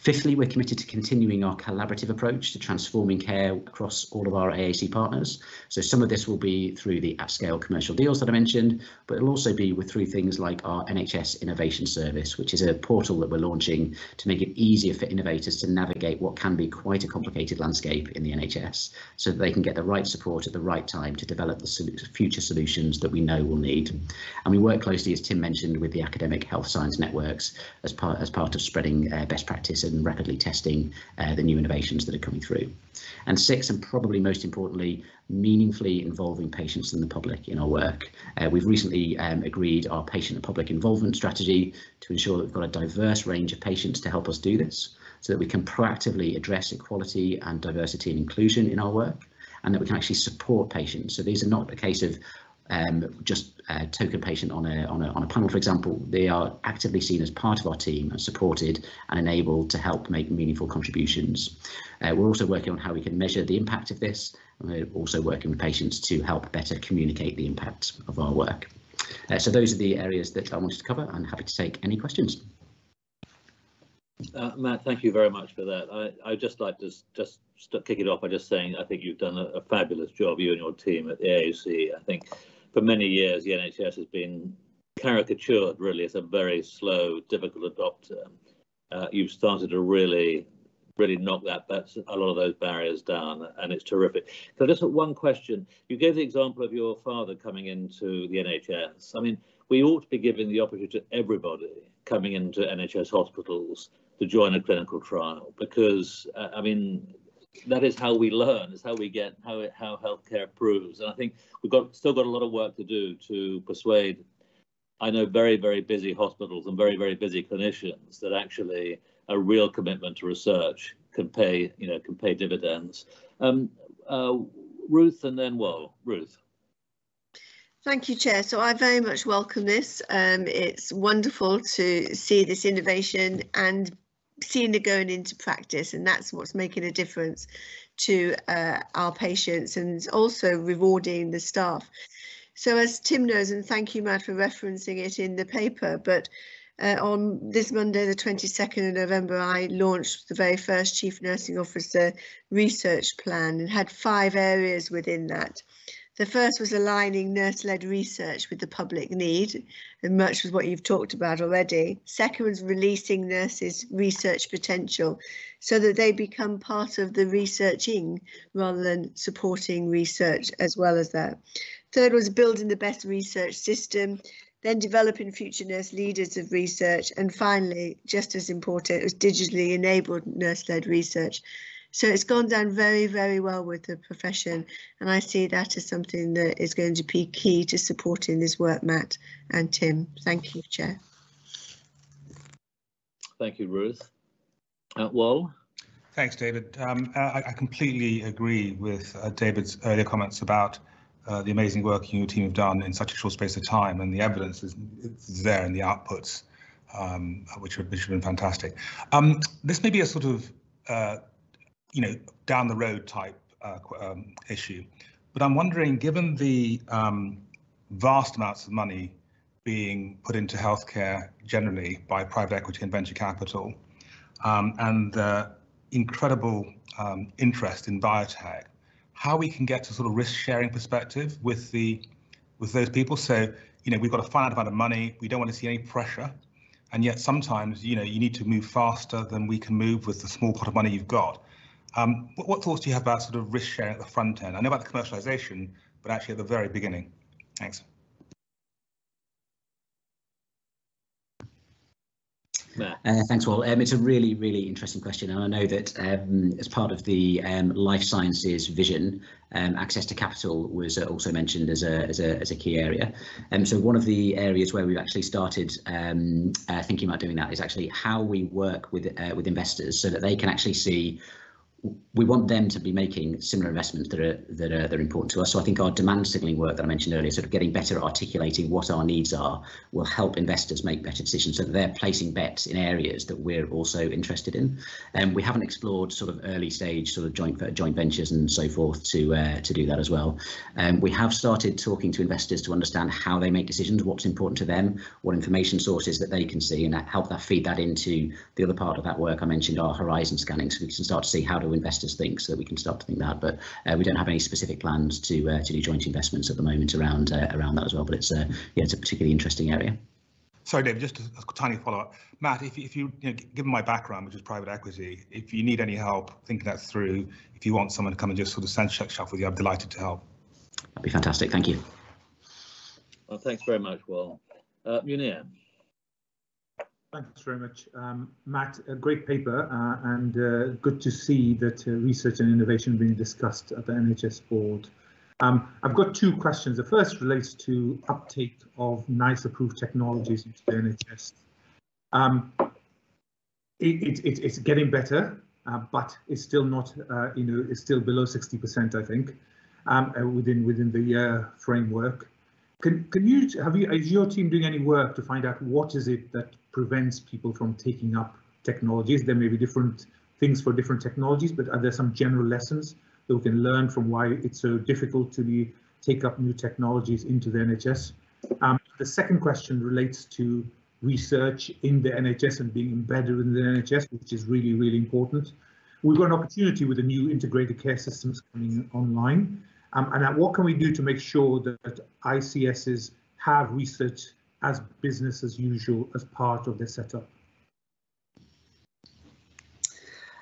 Fifthly, we're committed to continuing our collaborative approach to transforming care across all of our AAC partners. So some of this will be through the at-scale commercial deals that I mentioned, but it'll also be with through things like our NHS Innovation Service, which is a portal that we're launching to make it easier for innovators to navigate what can be quite a complicated landscape in the NHS, so that they can get the right support at the right time to develop the future solutions that we know we'll need. And we work closely, as Tim mentioned, with the academic health science networks as part as part of spreading uh, best practice and rapidly testing uh, the new innovations that are coming through. And six, and probably most importantly, meaningfully involving patients and the public in our work. Uh, we've recently um, agreed our patient and public involvement strategy to ensure that we've got a diverse range of patients to help us do this so that we can proactively address equality and diversity and inclusion in our work and that we can actually support patients. So these are not a case of um, just a token patient on a, on, a, on a panel, for example, they are actively seen as part of our team and supported and enabled to help make meaningful contributions. Uh, we're also working on how we can measure the impact of this, and we're also working with patients to help better communicate the impact of our work. Uh, so those are the areas that I wanted to cover. I'm happy to take any questions. Uh, Matt, thank you very much for that. I, I'd just like to just kick it off by just saying I think you've done a, a fabulous job, you and your team at the AAC. I think for many years, the NHS has been caricatured really as a very slow, difficult adopter. Uh, you've started to really, really knock that, that's a lot of those barriers down, and it's terrific. So just one question. You gave the example of your father coming into the NHS. I mean, we ought to be giving the opportunity to everybody coming into NHS hospitals to join a clinical trial because, uh, I mean, that is how we learn. Is how we get how it, how healthcare improves. And I think we've got still got a lot of work to do to persuade. I know very very busy hospitals and very very busy clinicians that actually a real commitment to research can pay you know can pay dividends. Um, uh, Ruth and then well Ruth. Thank you, Chair. So I very much welcome this. Um, it's wonderful to see this innovation and it going into practice and that's what's making a difference to uh, our patients and also rewarding the staff. So as Tim knows, and thank you Matt for referencing it in the paper, but uh, on this Monday, the 22nd of November, I launched the very first Chief Nursing Officer research plan and had five areas within that. The first was aligning nurse-led research with the public need, and much was what you've talked about already. Second was releasing nurses' research potential so that they become part of the researching rather than supporting research as well as that. Third was building the best research system, then developing future nurse leaders of research, and finally, just as important, was digitally enabled nurse-led research. So it's gone down very, very well with the profession, and I see that as something that is going to be key to supporting this work, Matt and Tim. Thank you, Chair. Thank you, Ruth. Uh, Wol? Thanks, David. Um, I, I, completely agree with uh, David's earlier comments about uh, the amazing work you and your team have done in such a short space of time, and the evidence is, is there in the outputs, um, which, which have been fantastic. Um, this may be a sort of, uh, you know, down the road type uh, um, issue, but I'm wondering, given the um, vast amounts of money being put into healthcare generally by private equity and venture capital, um, and the incredible um, interest in biotech, how we can get to sort of risk sharing perspective with the with those people. So, you know, we've got a finite amount of money. We don't want to see any pressure. And yet sometimes, you know, you need to move faster than we can move with the small pot of money you've got. Um, what, what thoughts do you have about sort of risk sharing at the front end? I know about the commercialization, but actually at the very beginning. Thanks. Uh, thanks, Wol. Um, it's a really, really interesting question, and I know that um, as part of the um, life sciences vision, um, access to capital was uh, also mentioned as a, as a, as a key area. Um, so one of the areas where we've actually started um, uh, thinking about doing that is actually how we work with uh, with investors so that they can actually see we want them to be making similar investments that are that are that are important to us. So I think our demand signaling work that I mentioned earlier, sort of getting better at articulating what our needs are, will help investors make better decisions so that they're placing bets in areas that we're also interested in. And um, we haven't explored sort of early stage sort of joint joint ventures and so forth to uh, to do that as well. Um, we have started talking to investors to understand how they make decisions, what's important to them, what information sources that they can see, and help that feed that into the other part of that work I mentioned, our horizon scanning, so we can start to see how do investors think so that we can start to think that. But uh, we don't have any specific plans to uh, to do joint investments at the moment around uh, around that as well. But it's uh, yeah, it's a particularly interesting area. Sorry, David, just a, a tiny follow-up. Matt, if, if you, you know, given my background, which is private equity, if you need any help thinking that through, if you want someone to come and just sort of sense check stuff with you, I'm delighted to help. That'd be fantastic. Thank you. Well, thanks very much, Wol. Uh, Munir. Thanks very much, um, Matt. A great paper uh, and uh, good to see that uh, research and innovation being discussed at the NHS board. Um, I've got two questions. The first relates to uptake of NICE approved technologies into the NHS. Um, it, it, it's getting better, uh, but it's still not, uh, you know, it's still below 60%, I think, um, uh, within within the framework. Can, can you have you is your team doing any work to find out what is it that prevents people from taking up technologies? There may be different things for different technologies, but are there some general lessons that we can learn from why it's so difficult to be, take up new technologies into the NHS? Um, the second question relates to research in the NHS and being embedded in the NHS, which is really, really important. We've got an opportunity with the new integrated care systems coming online. Um, and what can we do to make sure that ICSs have research as business as usual as part of their setup?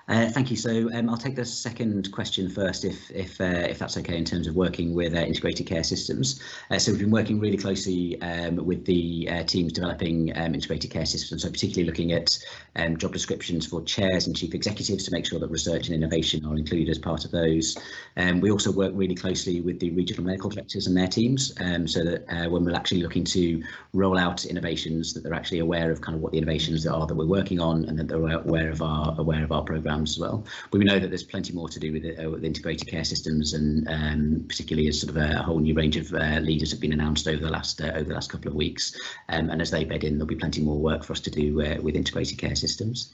Uh, thank you. So um, I'll take the second question first, if if uh, if that's okay, in terms of working with uh, integrated care systems. Uh, so we've been working really closely um, with the uh, teams developing um, integrated care systems. So particularly looking at um, job descriptions for chairs and chief executives to make sure that research and innovation are included as part of those. Um, we also work really closely with the regional medical directors and their teams, um, so that uh, when we're actually looking to roll out innovations, that they're actually aware of kind of what the innovations are that we're working on, and that they're aware of our aware of our programs programs as well. But we know that there's plenty more to do with, it, uh, with integrated care systems, and um, particularly as sort of a, whole new range of uh, leaders have been announced over the last uh, over the last couple of weeks. Um, and as they bed in, there'll be plenty more work for us to do uh, with integrated care systems.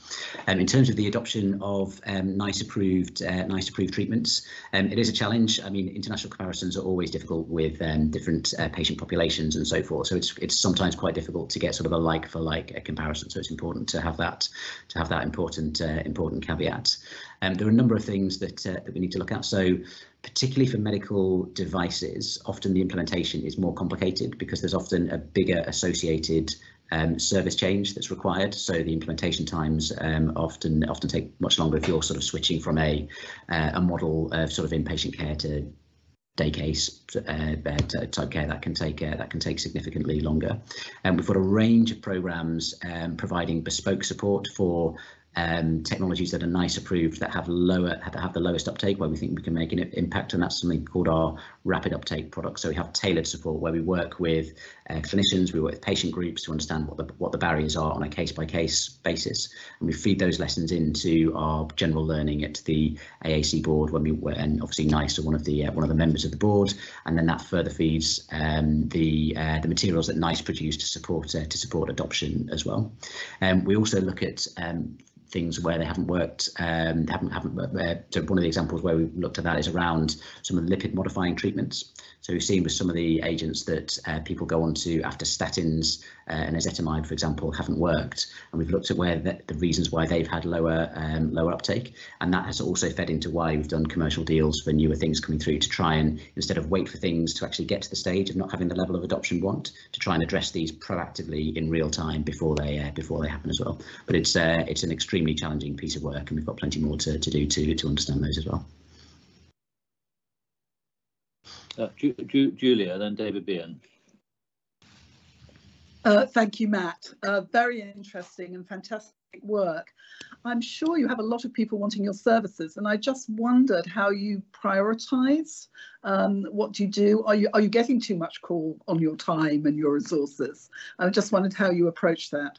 Um, in terms of the adoption of um, NICE approved uh, NICE approved treatments, um, it is a challenge. I mean, international comparisons are always difficult with um, different uh, patient populations and so forth. So it's it's sometimes quite difficult to get sort of a like for like comparison. So it's important to have that to have that important important caveat at. Um, there are a number of things that, uh, that we need to look at. So particularly for medical devices, often the implementation is more complicated because there's often a bigger associated um, service change that's required. So the implementation times um, often often take much longer if you're sort of switching from a uh, a model of sort of inpatient care to day case uh, type care that can take uh, that can take significantly longer. And um, we've got a range of programs um, providing bespoke support for um, technologies that are NICE approved that have lower that have the lowest uptake where we think we can make an impact and that's something called our rapid uptake product. So we have tailored support where we work with uh, clinicians we work with patient groups to understand what the what the barriers are on a case by case basis. And we feed those lessons into our general learning at the AAC board when we and obviously NICE are one of the uh, one of the members of the board. And then that further feeds um, the uh, the materials that NICE produce to support uh, to support adoption as well. Um, we also look at um, things where they haven't worked. Um, haven't haven't. Uh, so one of the examples where we looked at that is around some of the lipid modifying treatments. So we've seen with some of the agents that uh, people go on to after statins uh, and ezetimibe, for example, haven't worked, and we've looked at where the, the reasons why they've had lower um, lower uptake, and that has also fed into why we've done commercial deals for newer things coming through to try and instead of wait for things to actually get to the stage of not having the level of adoption want, to try and address these proactively in real time before they uh, before they happen as well. But it's uh, it's an extremely challenging piece of work, and we've got plenty more to, to do to to understand those as well. Uh, Ju Ju Julia, then David Behan. Uh, thank you, Matt. Uh, very interesting and fantastic work. I'm sure you have a lot of people wanting your services, and I just wondered how you prioritise. Um, what do you do? Are you are you getting too much call on your time and your resources? I just wondered how you approach that.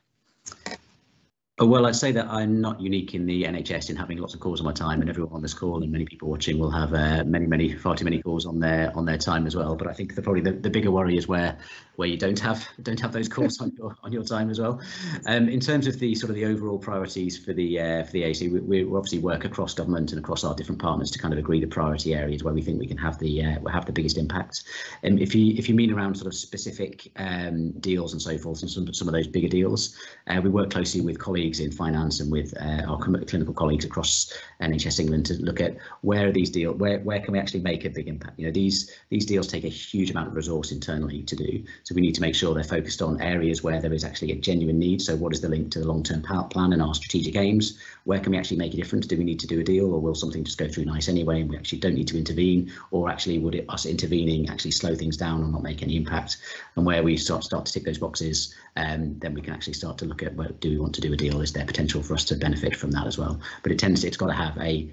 Well, I'd say that I'm not unique in the NHS in having lots of calls on my time, and everyone on this call and many people watching will have uh, many, many, far too many calls on their on their time as well. But I think the, probably the, the bigger worry is where where you don't have don't have those calls on your on your time as well. Um, in terms of the sort of the overall priorities for the uh, for the AC, we, we obviously work across government and across our different partners to kind of agree the priority areas where we think we can have the uh, have the biggest impact. And um, if you if you mean around sort of specific um, deals and so forth, and some some of those bigger deals, uh, we work closely with colleagues in finance and with uh, our clinical colleagues across NHS England to look at where are these deals, where where can we actually make a big impact. You know, these these deals take a huge amount of resource internally to do. So we need to make sure they're focused on areas where there is actually a genuine need. So what is the link to the long-term plan and our strategic aims? Where can we actually make a difference? Do we need to do a deal or will something just go through NICE anyway and we actually don't need to intervene? Or actually would it, us intervening actually slow things down or not make any impact? And where we start, start to tick those boxes, um, then we can actually start to look at where do we want to do a deal? Is there potential for us to benefit from that as well? But it tends, it's got to have a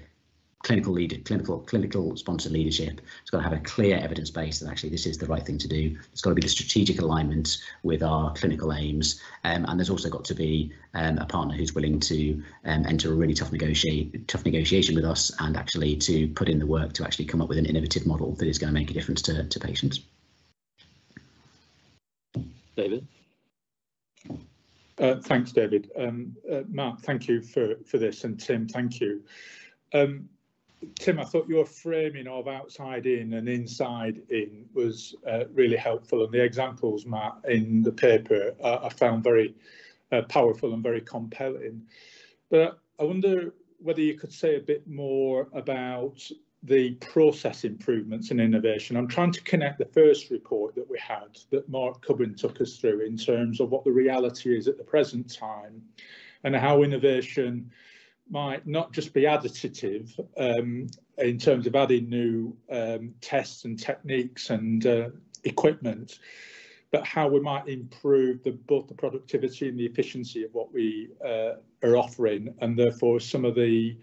clinical lead, clinical clinical sponsored leadership. It's got to have a clear evidence base that actually this is the right thing to do. It's got to be the strategic alignment with our clinical aims, um, and there's also got to be um, a partner who's willing to um, enter a really tough negotiate tough negotiation with us and actually to put in the work to actually come up with an innovative model that is going to make a difference to, to patients. David. Uh, thanks, David. Um, uh, thank you for, for this, and Tim, thank you. Um, Tim, I thought your framing of outside in and inside in was uh, really helpful, and the examples, Matt, in the paper I found very uh, powerful and very compelling. But I wonder whether you could say a bit more about the process improvements and innovation. I'm trying to connect the first report that we had that Mark Cubbon took us through in terms of what the reality is at the present time and how innovation might not just be additive um, in terms of adding new um, tests and techniques and uh, equipment, but how we might improve the, both the productivity and the efficiency of what we uh, are offering, and therefore some of the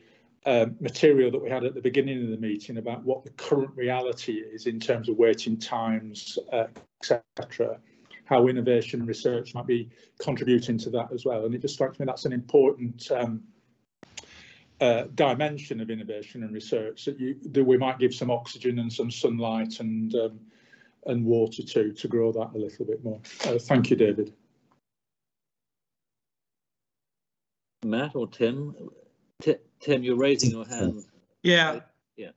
uh, material that we had at the beginning of the meeting about what the current reality is in terms of waiting times, uh, etc. How innovation and research might be contributing to that as well, and it just strikes me that's an important um, uh, dimension of innovation and research that you that we might give some oxygen and some sunlight and um, and water to to grow that a little bit more. Uh, thank you, David. Matt or Tim? T Tim, you're raising your hand. Yeah. Yeah.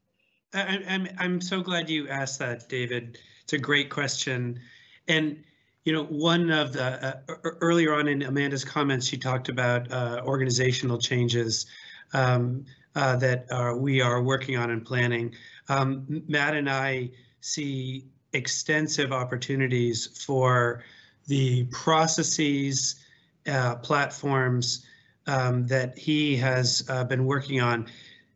I, I'm I'm so glad you asked that, David. It's a great question, and you know, one of the uh, earlier on in Amanda's comments, she talked about uh, organizational changes um, uh, that uh, we are working on and planning. Um, Matt and I see extensive opportunities for the processes, uh, platforms um, that he has uh, been working on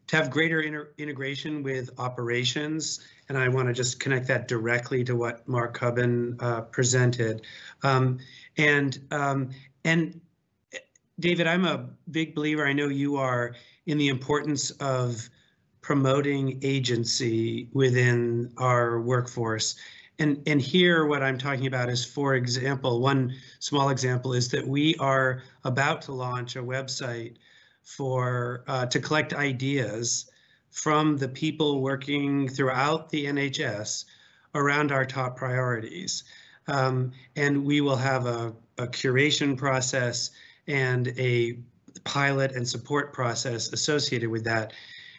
to have greater integration with operations, and I want to just connect that directly to what Mark Cubbon uh, presented. Um, and um, and David, I'm a big believer. I know you are in the importance of promoting agency within our workforce. And, and here what I'm talking about is, for example, one small example is that we are about to launch a website for uh, to collect ideas from the people working throughout the NHS around our top priorities. Um, and we will have a, a curation process and a pilot and support process associated with that.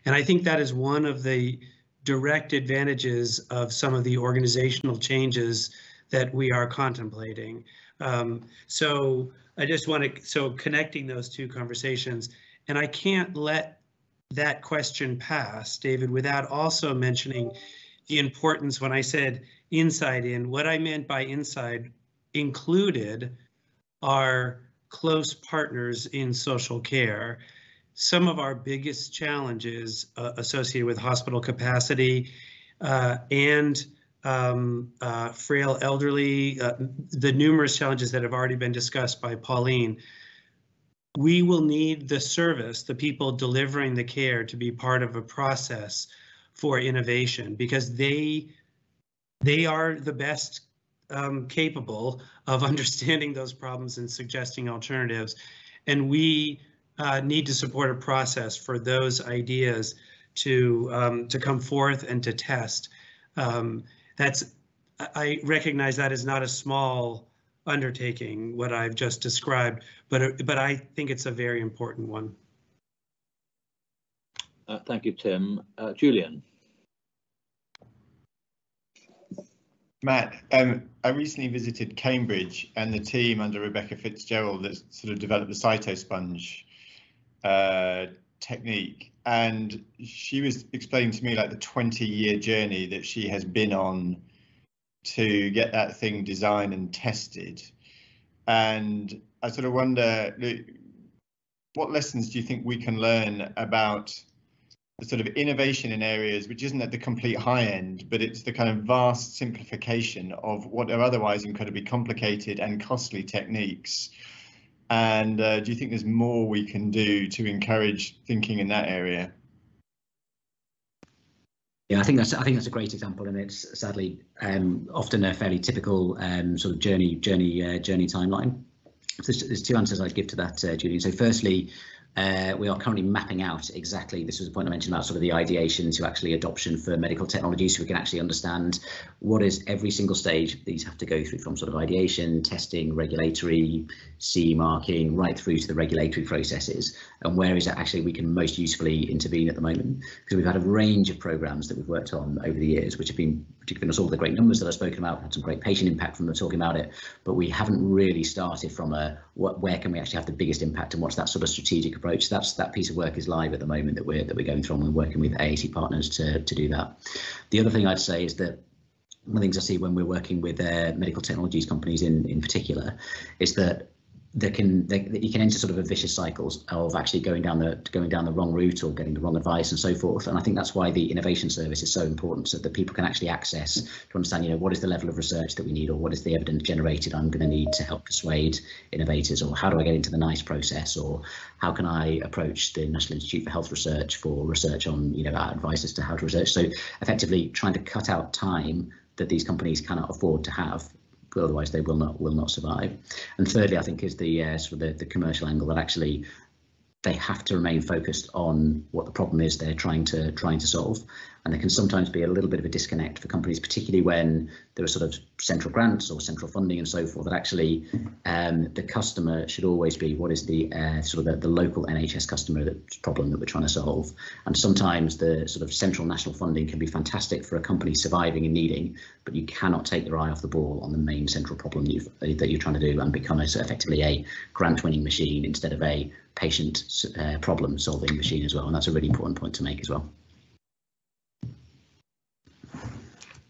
And I think that is one of the direct advantages of some of the organizational changes that we are contemplating. Um, so I just want to, so connecting those two conversations, and I can't let that question pass, David, without also mentioning the importance when I said inside in, what I meant by inside included our close partners in social care some of our biggest challenges uh, associated with hospital capacity uh, and um, uh, frail elderly, uh, the numerous challenges that have already been discussed by Pauline. We will need the service, the people delivering the care to be part of a process for innovation because they they are the best um, capable of understanding those problems and suggesting alternatives. And we uh, need to support a process for those ideas to um, to come forth and to test. Um, that's I recognize that is not a small undertaking what I've just described, but but I think it's a very important one. Uh, thank you, Tim. Uh, Julian. Matt, um, I recently visited Cambridge and the team under Rebecca Fitzgerald that sort of developed the cytosponge uh, technique. And she was explaining to me like the 20 year journey that she has been on to get that thing designed and tested. And I sort of wonder what lessons do you think we can learn about the sort of innovation in areas which isn't at the complete high end, but it's the kind of vast simplification of what are otherwise incredibly complicated and costly techniques and uh, do you think there's more we can do to encourage thinking in that area? Yeah, I think that's I think that's a great example, and it's sadly um, often a fairly typical um, sort of journey journey uh, journey timeline. So there's, there's, two answers I'd give to that, uh, Julian. So firstly, uh, we are currently mapping out exactly, this was a point I mentioned about sort of the ideation to actually adoption for medical technology so we can actually understand what is every single stage these have to go through from sort of ideation, testing, regulatory, CE marking, right through to the regulatory processes and where is it actually we can most usefully intervene at the moment. Because we've had a range of programs that we've worked on over the years which have been given us all the great numbers that I've spoken about, had some great patient impact from talking about it, but we haven't really started from a what, where can we actually have the biggest impact and what's that sort of strategic approach. That's that piece of work is live at the moment that we're that we're going through and we're working with AAC partners to to do that. The other thing I'd say is that one of the things I see when we're working with uh, medical technologies companies in in particular is that that can they, you can enter sort of a vicious cycles of actually going down the going down the wrong route or getting the wrong advice and so forth. And i think that's why the innovation service is so important so that people can actually access to understand you know what is the level of research that we need or what is the evidence generated i'm going to need to help persuade innovators or how do i get into the NICE process or how can i approach the national institute for health research for research on you know our advice as to how to research? So effectively trying to cut out time that these companies cannot afford to have otherwise they will not will not survive. And thirdly, I think is the uh, sort of the, the commercial angle that actually they have to remain focused on what the problem is they're trying to trying to solve. And there can sometimes be a little bit of a disconnect for companies particularly when there are sort of central grants or central funding and so forth that actually um, the customer should always be what is the uh, sort of the, the local NHS customer that problem that we're trying to solve? And sometimes the sort of central national funding can be fantastic for a company surviving and needing but you cannot take your eye off the ball on the main central problem that you're trying to do and become a, effectively a grant winning machine instead of a patient uh, problem solving machine as well. And that's a really important point to make as well.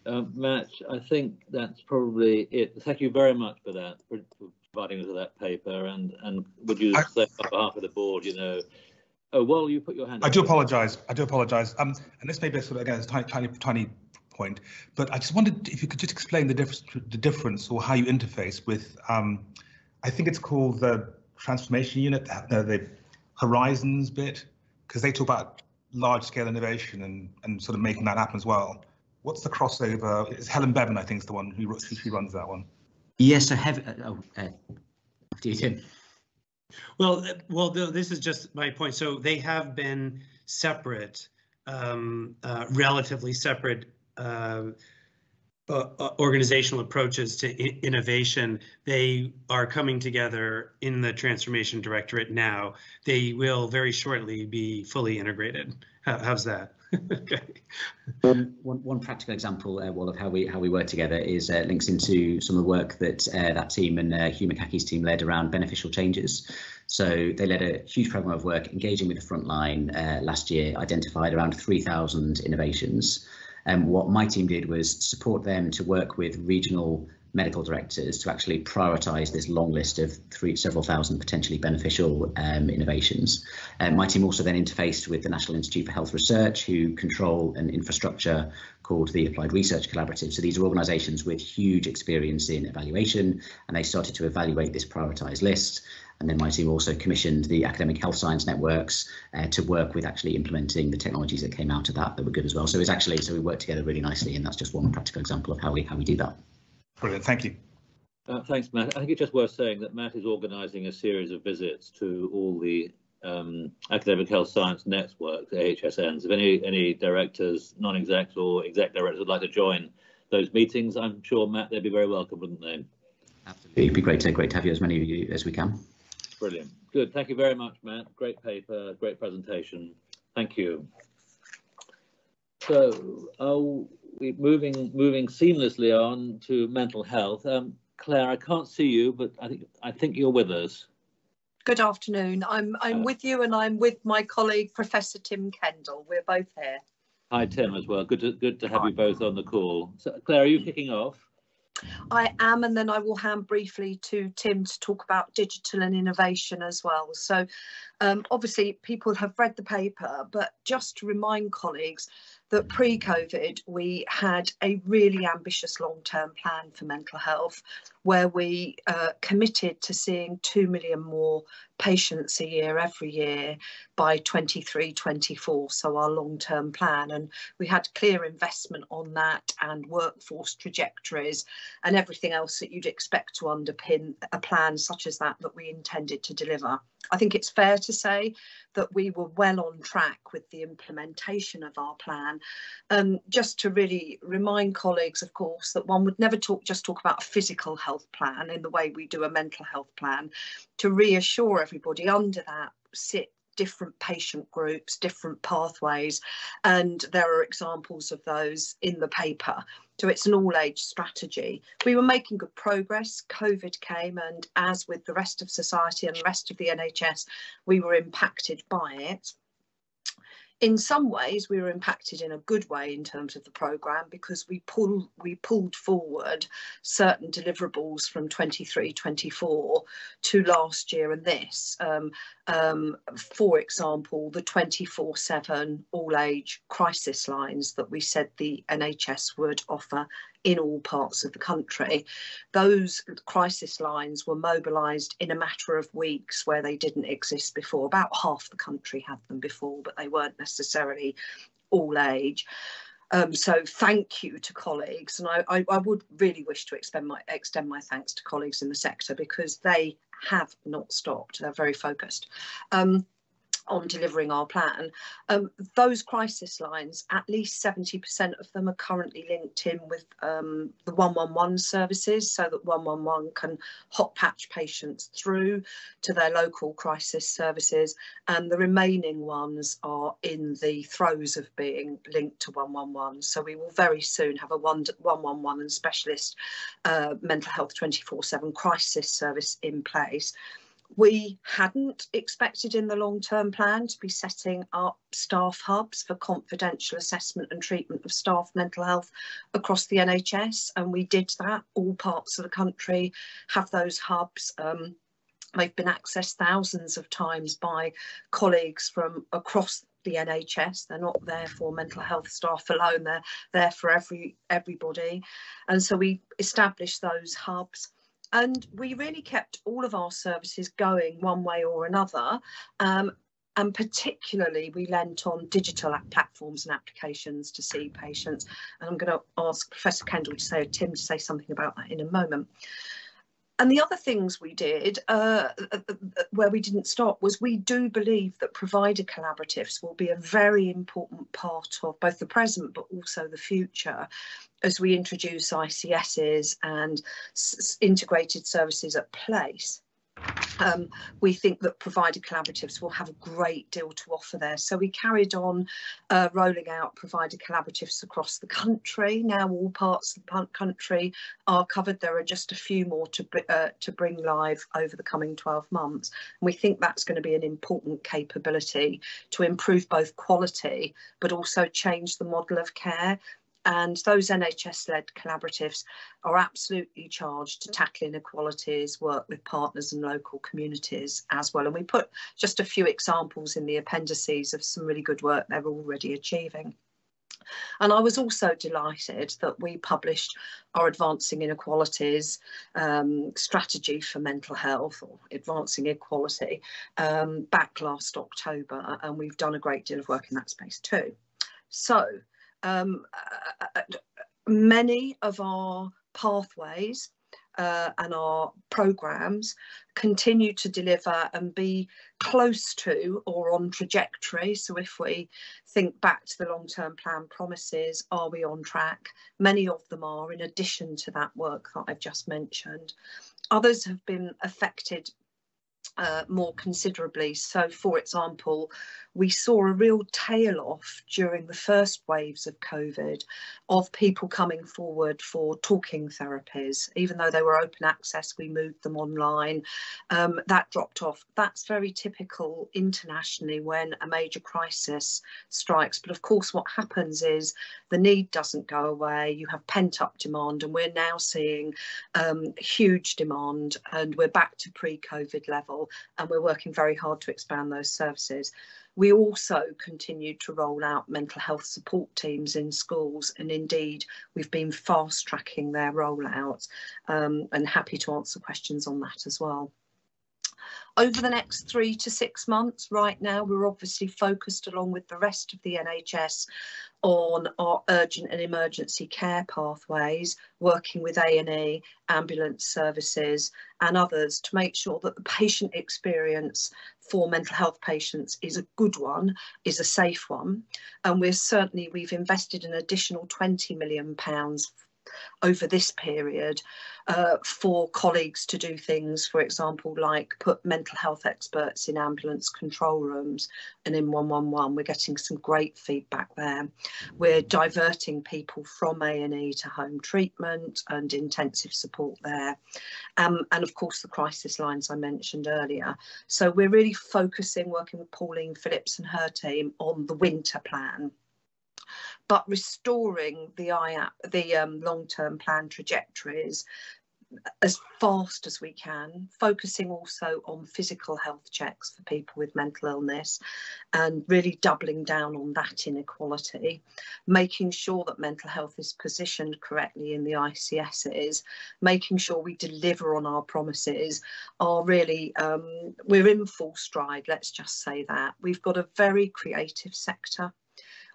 Uh, Matt, I think that's probably it. Thank you very much for that, for, for providing us with that paper. And and would you say on behalf of the board, you know, Oh, well, you put your hand I do apologise. I do apologise. Um, and this may be a sort of again a tiny, tiny, tiny point, but I just wondered if you could just explain the difference, the difference, or how you interface with. Um, I think it's called the transformation unit, the, the Horizons bit, because they talk about large scale innovation and and sort of making that happen as well. What's the crossover? It's Helen Bevan, I think, is the one who she runs that one. Yes, I have. Uh, oh, uh, after you, Tim. Well, uh, well, this is just my point. So they have been separate, um, uh, relatively separate uh, uh, organizational approaches to innovation. They are coming together in the Transformation Directorate now. They will very shortly be fully integrated. How, how's that? okay. Um, one, one practical example, uh, of how we how we work together is uh, links into some of the work that uh, that team and uh, Hugh McCaughey's team led around beneficial changes. So they led a huge program of work engaging with the frontline uh, last year, identified around 3,000 innovations. And um, what my team did was support them to work with regional medical directors to actually prioritise this long list of three, several thousand potentially beneficial um, innovations. Um, my team also then interfaced with the National Institute for Health Research, who control an infrastructure called the Applied Research Collaborative. So these are organisations with huge experience in evaluation, and they started to evaluate this prioritised list. And then my team also commissioned the academic health science networks uh, to work with actually implementing the technologies that came out of that that were good as well. So it's actually so we worked together really nicely, and that's just one practical example of how we how we do that. Brilliant, thank you. Uh, thanks, Matt. I think it's just worth saying that Matt is organising a series of visits to all the um, academic health science networks, AHSNs. If any any directors, non-execs or exec directors would like to join those meetings, I'm sure Matt they'd be very welcome, wouldn't they? Absolutely, it'd be great to great to have you as many of you as we can. Brilliant. Good. Thank you very much, Matt. Great paper, great presentation. Thank you. So, uh, we moving moving seamlessly on to mental health. Um, Claire, I can't see you, but I think I think you're with us. Good afternoon. I'm I'm uh, with you, and I'm with my colleague Professor Tim Kendall. We're both here. Hi, Tim, as well. Good to good to have Hi. you both on the call. So, Claire, are you kicking off? I am, and then I will hand briefly to Tim to talk about digital and innovation as well. So, um, obviously, people have read the paper, but just to remind colleagues that pre COVID, we had a really ambitious long term plan for mental health where we uh, committed to seeing 2 million more patients a year every year by 23 24 so our long-term plan. And we had clear investment on that and workforce trajectories and everything else that you'd expect to underpin a plan such as that that we intended to deliver i think it's fair to say that we were well on track with the implementation of our plan. Um, just to really remind colleagues of course that one would never talk just talk about a physical health health plan in the way we do a mental health plan. To reassure everybody under that sit different patient groups, different pathways, and there are examples of those in the paper. So it's an all age strategy. We were making good progress. COVID came, and as with the rest of society and the rest of the NHS, we were impacted by it in some ways we were impacted in a good way in terms of the program because we pulled we pulled forward certain deliverables from 23 24 to last year and this. Um, um, for example the 24 7 all age crisis lines that we said the NHS would offer in all parts of the country. Those crisis lines were mobilised in a matter of weeks where they didn't exist before. About half the country had them before, but they weren't necessarily all age. Um, so thank you to colleagues, and I, I, I, would really wish to extend my extend my thanks to colleagues in the sector because they have not stopped. They're very focused. Um, on delivering our plan. Um, those crisis lines, at least 70% of them are currently linked in with um, the 111 services so that 111 can hot patch patients through to their local crisis services and the remaining ones are in the throes of being linked to 111. So we will very soon have a 111 and specialist uh, mental health 24-7 crisis service in place we hadn't expected in the long term plan to be setting up staff hubs for confidential assessment and treatment of staff mental health across the NHS, and we did that. All parts of the country have those hubs. Um, They've been accessed thousands of times by colleagues from across the NHS. They're not there for mental health staff alone. They're there for every everybody. And so we established those hubs and we really kept all of our services going one way or another. Um, and particularly we lent on digital platforms and applications to see patients. And I'm going to ask Professor Kendall to say, Tim to say something about that in a moment. And the other things we did, uh, uh, uh, where we didn't stop, was we do believe that provider collaboratives will be a very important part of both the present but also the future as we introduce ICSs and integrated services at place um, we think that provider collaboratives will have a great deal to offer there. So we carried on uh, rolling out provider collaboratives across the country. Now all parts of the country are covered. There are just a few more to, uh, to bring live over the coming 12 months. And we think that's going to be an important capability to improve both quality, but also change the model of care and those NHS-led collaboratives are absolutely charged to tackle inequalities, work with partners and local communities as well. And we put just a few examples in the appendices of some really good work they're already achieving. And I was also delighted that we published our Advancing Inequalities um, strategy for mental health or Advancing Equality um, back last October, and we've done a great deal of work in that space too. So um, uh, uh, many of our pathways uh, and our programs continue to deliver and be close to or on trajectory. So if we think back to the long-term plan promises, are we on track? Many of them are in addition to that work that I've just mentioned. Others have been affected uh, more considerably. So, for example, we saw a real tail off during the first waves of COVID of people coming forward for talking therapies. Even though they were open access, we moved them online. Um, that dropped off. That's very typical internationally when a major crisis strikes. But of course, what happens is the need doesn't go away. You have pent up demand, and we're now seeing um, huge demand, and we're back to pre COVID and we're working very hard to expand those services. We also continue to roll out mental health support teams in schools and indeed we've been fast tracking their rollout um, and happy to answer questions on that as well. Over the next three to six months, right now, we're obviously focused along with the rest of the NHS on our urgent and emergency care pathways, working with A&E, ambulance services and others to make sure that the patient experience for mental health patients is a good one, is a safe one. And we're certainly, we've invested an additional 20 million pounds over this period uh, for colleagues to do things, for example, like put mental health experts in ambulance control rooms and in 111. We're getting some great feedback there. We're diverting people from A&E to home treatment and intensive support there. Um, and of course, the crisis lines I mentioned earlier. So we're really focusing, working with Pauline Philip and her team on the winter plan but restoring the IAPT, the um, long-term plan trajectories as fast as we can, focusing also on physical health checks for people with mental illness and really doubling down on that inequality, making sure that mental health is positioned correctly in the ICSs, making sure we deliver on our promises are really, um, we're in full stride, let's just say that. We've got a very creative sector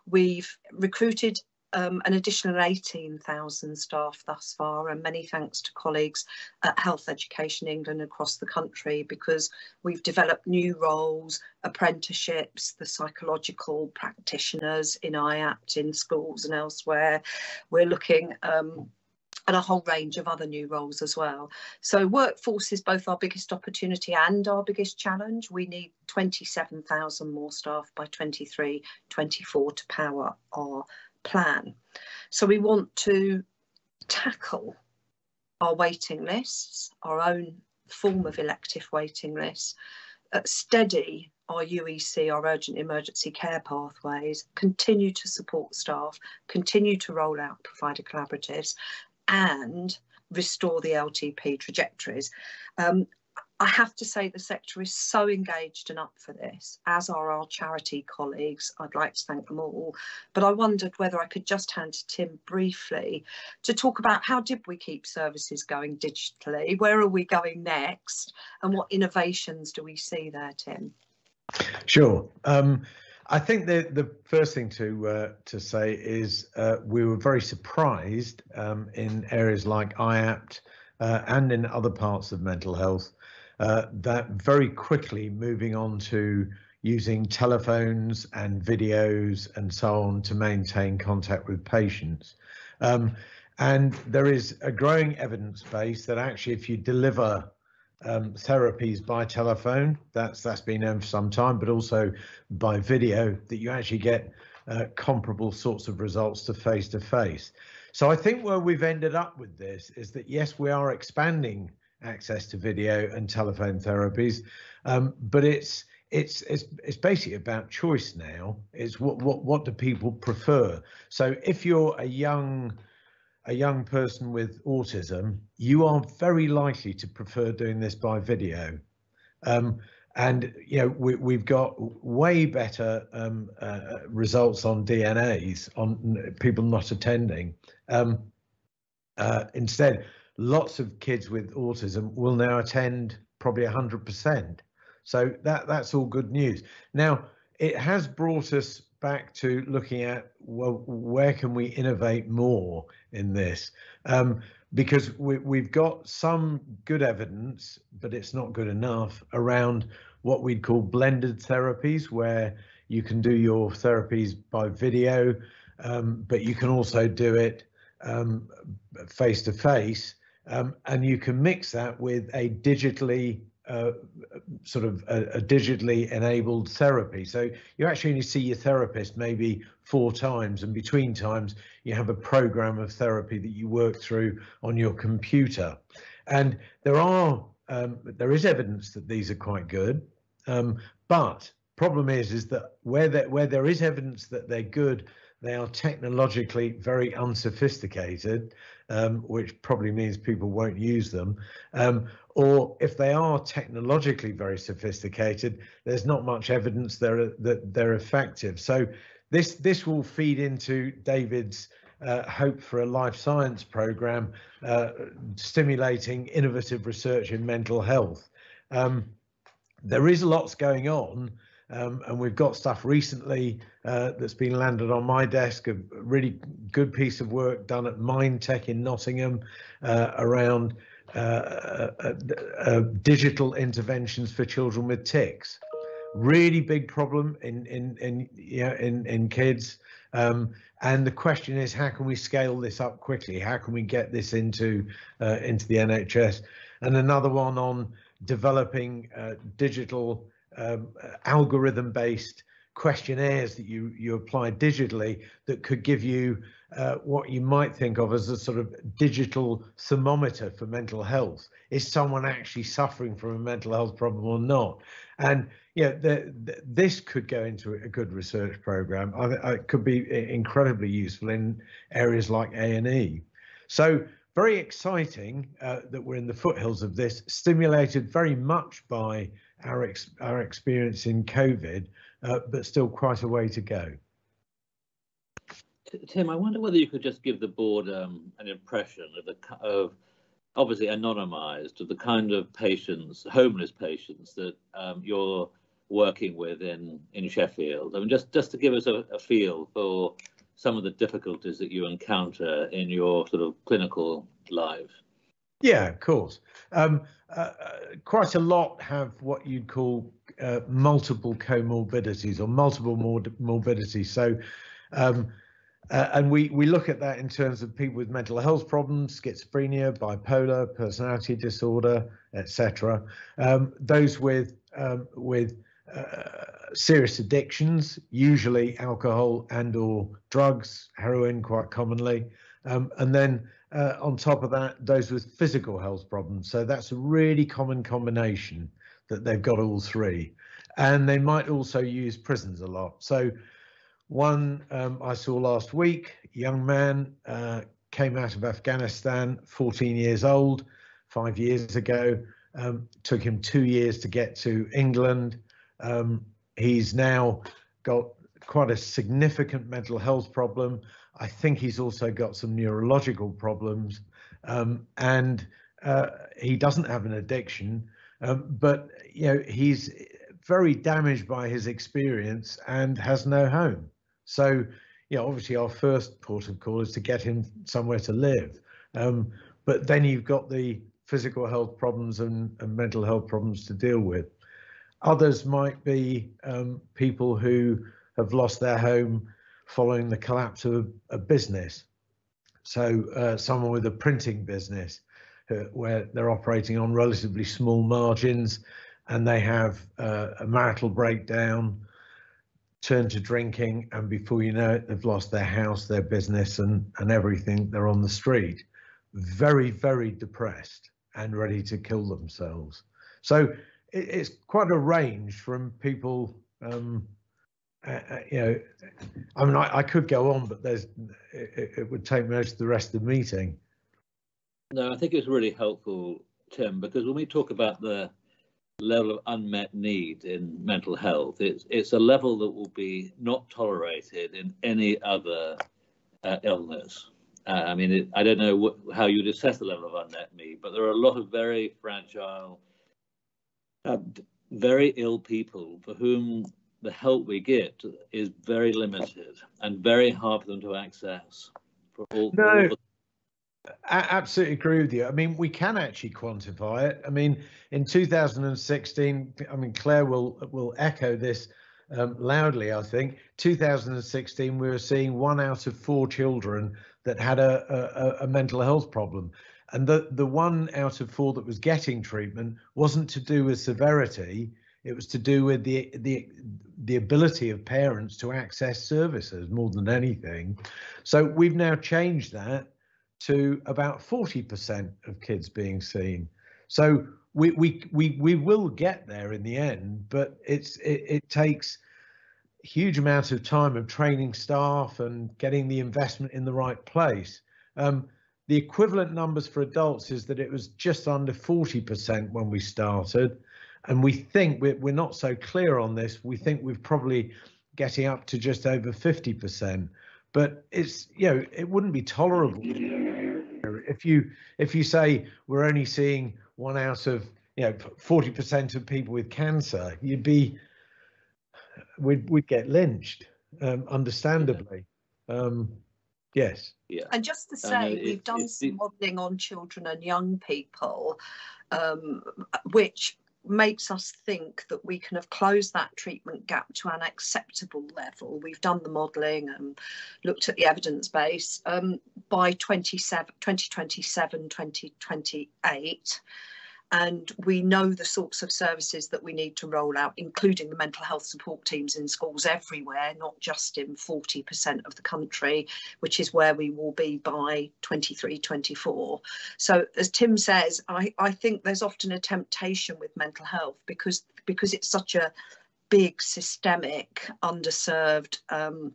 We've recruited um, an additional 18,000 staff thus far, and many thanks to colleagues at Health Education England across the country because we've developed new roles, apprenticeships, the psychological practitioners in IAPT in schools and elsewhere. We're looking um, and a whole range of other new roles as well. So workforce is both our biggest opportunity and our biggest challenge. We need 27,000 more staff by 23, 24 to power our plan. So we want to tackle our waiting lists, our own form of elective waiting lists, uh, steady our UEC, our urgent emergency care pathways, continue to support staff, continue to roll out provider collaboratives, and restore the LTP trajectories. Um, I have to say the sector is so engaged and up for this, as are our charity colleagues. I'd like to thank them all. But I wondered whether I could just hand to Tim briefly to talk about how did we keep services going digitally? Where are we going next? And what innovations do we see there, Tim? Sure. Um, I think the the first thing to uh, to say is uh, we were very surprised um, in areas like IAPT uh, and in other parts of mental health uh, that very quickly moving on to using telephones and videos and so on to maintain contact with patients. Um, and there is a growing evidence base that actually if you deliver um, therapies by telephone, that's that's been known for some time, but also by video, that you actually get uh, comparable sorts of results to face to face. So I think where we've ended up with this is that yes, we are expanding access to video and telephone therapies, um, but it's it's it's it's basically about choice now. It's what what what do people prefer? So if you're a young a young person with autism, you are very likely to prefer doing this by video. Um, and you know we, we've got way better um, uh, results on DNAs on people not attending. Um, uh, instead, lots of kids with autism will now attend probably 100%. So that that's all good news. Now it has brought us back to looking at well, where can we innovate more in this? Um, because we, we've got some good evidence, but it's not good enough around what we'd call blended therapies, where you can do your therapies by video, um, but you can also do it face to face, and you can mix that with a digitally sort of a, a, digitally enabled therapy. So you actually only see your therapist maybe four times, and between times you have a program of therapy that you work through on your computer. And there are um, there is evidence that these are quite good, um, but problem is is that where there where there is evidence that they're good, they are technologically very unsophisticated, um, which probably means people won't use them. Um, or if they are technologically very sophisticated, there's not much evidence they're, that they're effective. So this this will feed into David's uh, hope for a life science program uh, stimulating innovative research in mental health. Um, there is lots going on, um, and we've got stuff recently uh, that's been landed on my desk. A really good piece of work done at Mindtech in Nottingham uh, around uh, uh, uh, digital interventions for children with tics. Really big problem in in in yeah in in kids. Um, and the question is, how can we scale this up quickly? How can we get this into uh, into the NHS? And another one on developing uh, digital um, algorithm-based questionnaires that you you apply digitally that could give you uh, what you might think of as a sort of digital thermometer for mental health. Is someone actually suffering from a mental health problem or not? And yeah, the, the, this could go into a good research program. I, it could be incredibly useful in areas like A and E. So very exciting uh, that we're in the foothills of this, stimulated very much by our ex our experience in COVID, uh, but still quite a way to go. Tim, I wonder whether you could just give the board um, an impression of the of obviously anonymised of the kind of patients, homeless patients that um, you're working with in in Sheffield. I mean, just just to give us a, a feel for some of the difficulties that you encounter in your sort of clinical life. Yeah, of course. Um, uh, uh quite a lot have what you'd call uh, multiple comorbidities or multiple morbidities. So um, uh, and we, we look at that in terms of people with mental health problems, schizophrenia, bipolar, personality disorder, etc. Um, those with um, with uh, serious addictions, usually alcohol and or drugs, heroin quite commonly, um, and then uh, on top of that, those with physical health problems. So that's a really common combination that they've got all three, and they might also use prisons a lot. So one um, I saw last week, young man uh, came out of Afghanistan, 14 years old, five years ago, Um, took him two years to get to England. Um, he's now got quite a significant mental health problem. I think he's also got some neurological problems, um, and uh, he doesn't have an addiction. Um, but you know he's very damaged by his experience and has no home. So you know obviously our first port of call is to get him somewhere to live. Um, but then you've got the physical health problems and, and, mental health problems to deal with. Others might be um, people who have lost their home following the collapse of a business. So uh, someone with a printing business uh, where they're operating on relatively small margins and they have uh, a marital breakdown, turn to drinking, and before you know it, they've lost their house, their business, and, and everything. They're on the street, very, very depressed and ready to kill themselves. So it, it's quite a range from people um, uh, uh, you know, I mean, I, I, could go on, but there's it, it, would take most of the rest of the meeting. No, I think it's really helpful, Tim, because when we talk about the level of unmet need in mental health, it's it's a level that will be not tolerated in any other uh, illness. Uh, I mean, it, I don't know what, how you'd assess the level of unmet need, but there are a lot of very fragile, uh, very ill people for whom the help we get is very limited and very hard for them to access. For all, no, all I absolutely agree with you. I mean, we can actually quantify it. I mean, in 2016, I mean, Claire will will echo this um, loudly. I think 2016, we were seeing one out of four children that had a, a, a mental health problem. And the, the one out of four that was getting treatment wasn't to do with severity, it was to do with the the the ability of parents to access services more than anything. So we've now changed that to about 40% of kids being seen. So we we we we will get there in the end, but it's it, it takes huge amounts of time of training staff and getting the investment in the right place. Um, the equivalent numbers for adults is that it was just under 40% when we started and we think we're, we're not so clear on this. We think we're probably getting up to just over 50%. But it's, you know, it wouldn't be tolerable if you if you say we're only seeing one out of you know 40% of people with cancer, you'd be we'd we'd get lynched, um, understandably. Um, yes. Yeah. And just to say, it, we've done it, some modelling on children and young people, um, which makes us think that we can have closed that treatment gap to an acceptable level. We've done the modelling and looked at the evidence base um, by 2027, 2028 and we know the sorts of services that we need to roll out, including the mental health support teams in schools everywhere, not just in 40% of the country, which is where we will be by 23, 24. So as Tim says, I, I think there's often a temptation with mental health because because it's such a big systemic underserved um,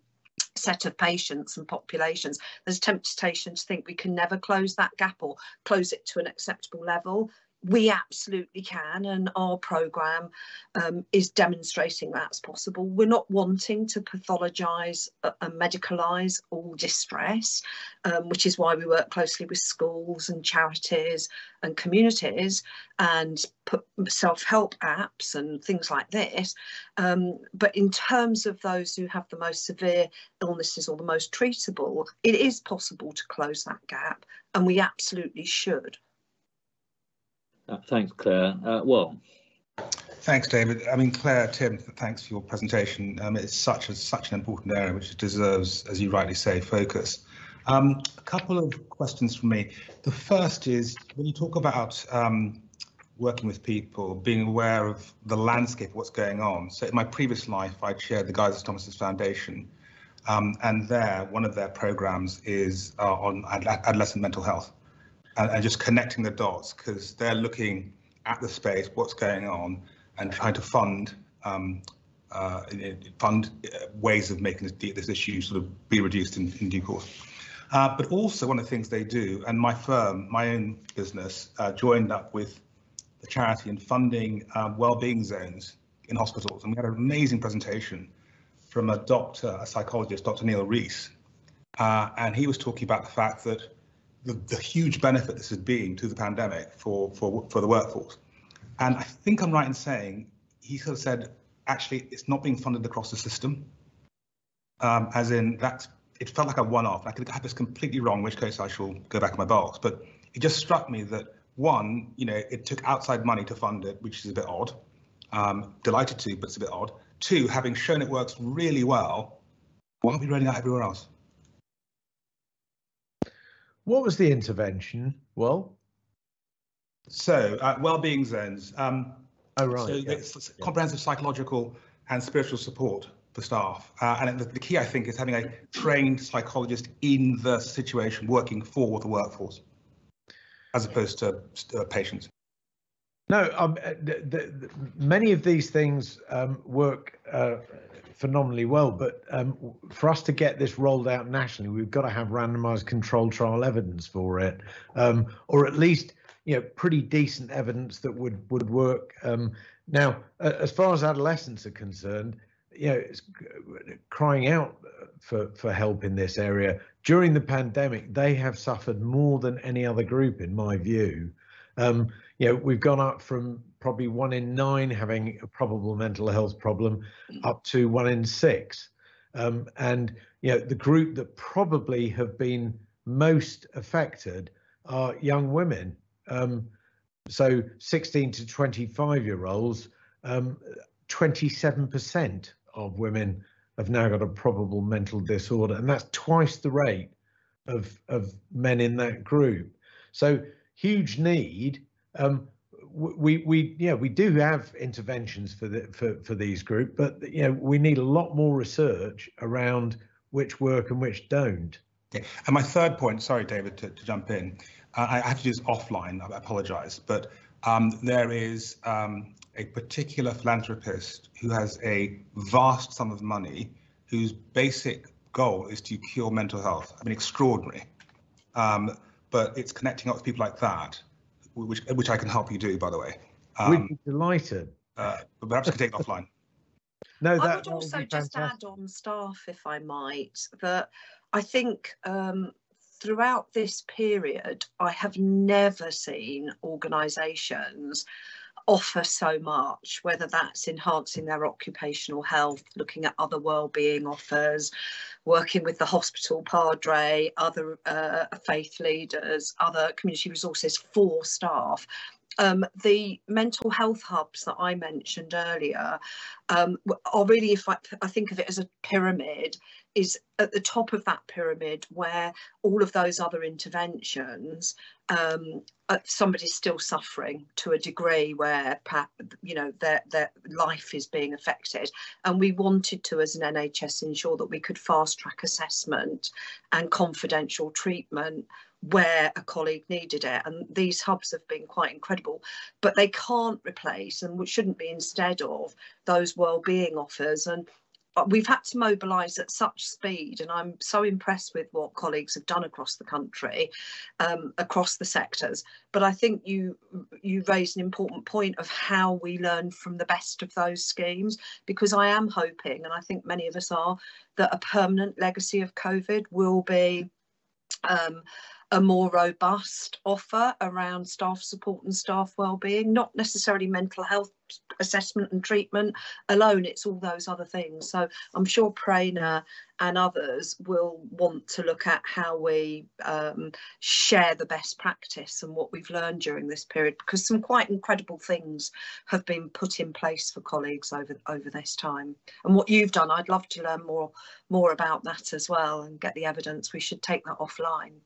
set of patients and populations, there's temptation to think we can never close that gap or close it to an acceptable level we absolutely can and our programme um, is demonstrating that's possible. We're not wanting to pathologise and medicalise all distress, um, which is why we work closely with schools and charities and communities and put self-help apps and things like this. Um, but in terms of those who have the most severe illnesses or the most treatable, it is possible to close that gap and we absolutely should. Uh, thanks, Claire. Uh, well, Thanks, David. I mean, Claire, Tim, thanks for your presentation. Um, it's such a, such an important area which deserves, as you rightly say, focus. Um, a couple of questions from me. The first is when you talk about um, working with people, being aware of the landscape, what's going on. So in my previous life, I chaired the Guy's Thomas's Foundation, um, and there, one of their programs is uh, on adolescent mental health and, and just connecting the dots because they're looking at the space, what's going on, and trying to fund um, uh, fund uh, ways of making this, this, issue sort of be reduced in, in due course. Uh, but also one of the things they do, and my firm, my own business, uh, joined up with the charity in funding um, well-being zones in hospitals. And we had an amazing presentation from a doctor, a psychologist, Dr. Neil Rees, uh, and he was talking about the fact that the, the huge benefit this has been to the pandemic for, for, for the workforce. And I think I'm right in saying he sort of said, actually, it's not being funded across the system, um, as in that it felt like a one-off. I could have this completely wrong, in which case I shall go back in my box. But it just struck me that one, you know, it took outside money to fund it, which is a bit odd. Um, delighted to, but it's a bit odd. Two, having shown it works really well, why aren't we rolling out everywhere else? What was the intervention? Well, so uh, well-being zones. Um, oh right. So yeah. it's comprehensive psychological and spiritual support for staff. Uh, and the, the, key, I think, is having a trained psychologist in the situation working for the workforce, as opposed to uh, patients. No, um, the, the, many of these things um, work uh, phenomenally well, but um, for us to get this rolled out nationally, we've got to have randomized controlled trial evidence for it, um, or at least you know pretty decent evidence that would would work. Um, now, as far as adolescents are concerned, you know, it's crying out for for help in this area during the pandemic. They have suffered more than any other group, in my view. Um, you know, we've gone up from probably one in nine having a probable mental health problem up to one in six. Um, and, you know, the group that probably have been most affected are young women. Um, so 16 to 25 year olds, um, 27% of women have now got a probable mental disorder, and that's twice the rate of, of men in that group. So huge need. Um, we we yeah we do have interventions for the for for these group, but you know we need a lot more research around which work and which don't. And my third point, sorry, David, to, to jump in. Uh, I have to do this offline. I apologise, but um, there is um, a particular philanthropist who has a vast sum of money, whose basic goal is to cure mental health. I mean, extraordinary. Um, but it's connecting up with people like that which which I can help you do, by the way. Um, We'd be delighted. Uh, but perhaps we can take it offline. No, that, I would also would just add on staff, if I might, that I think um, throughout this period, I have never seen organisations offer so much, whether that's enhancing their occupational health, looking at other wellbeing offers, working with the hospital padre, other uh, faith leaders, other community resources for staff. Um, the mental health hubs that I mentioned earlier um, are really, if I, I think of it as a pyramid, is at the top of that pyramid where all of those other interventions um, uh, somebody's still suffering to a degree where you know their their life is being affected. And we wanted to as an NHS ensure that we could fast track assessment and confidential treatment where a colleague needed it and these hubs have been quite incredible but they can't replace and shouldn't be instead of those well-being offers and we've had to mobilise at such speed and I'm so impressed with what colleagues have done across the country, um, across the sectors. But I think you you raised an important point of how we learn from the best of those schemes, because I am hoping, and I think many of us are, that a permanent legacy of COVID will be um, a more robust offer around staff support and staff well-being not necessarily mental health assessment and treatment alone, it's all those other things. So I'm sure Prerna and others will want to look at how we um, share the best practice and what we've learned during this period, because some quite incredible things have been put in place for colleagues over over this time. And what you've done, I'd love to learn more more about that as well and get the evidence. We should take that offline.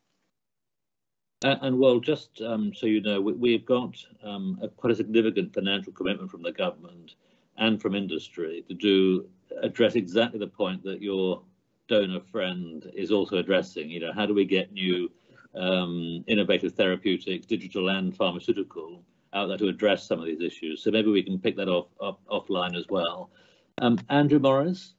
And, and well, just um, so you know, we, have got um, a, quite a significant financial commitment from the government and from industry to do address exactly the point that your donor friend is also addressing. You know, how do we get new um, innovative therapeutics, digital and pharmaceutical, out there to address some of these issues? So maybe we can pick that off, off offline as well. Um, Andrew Morris.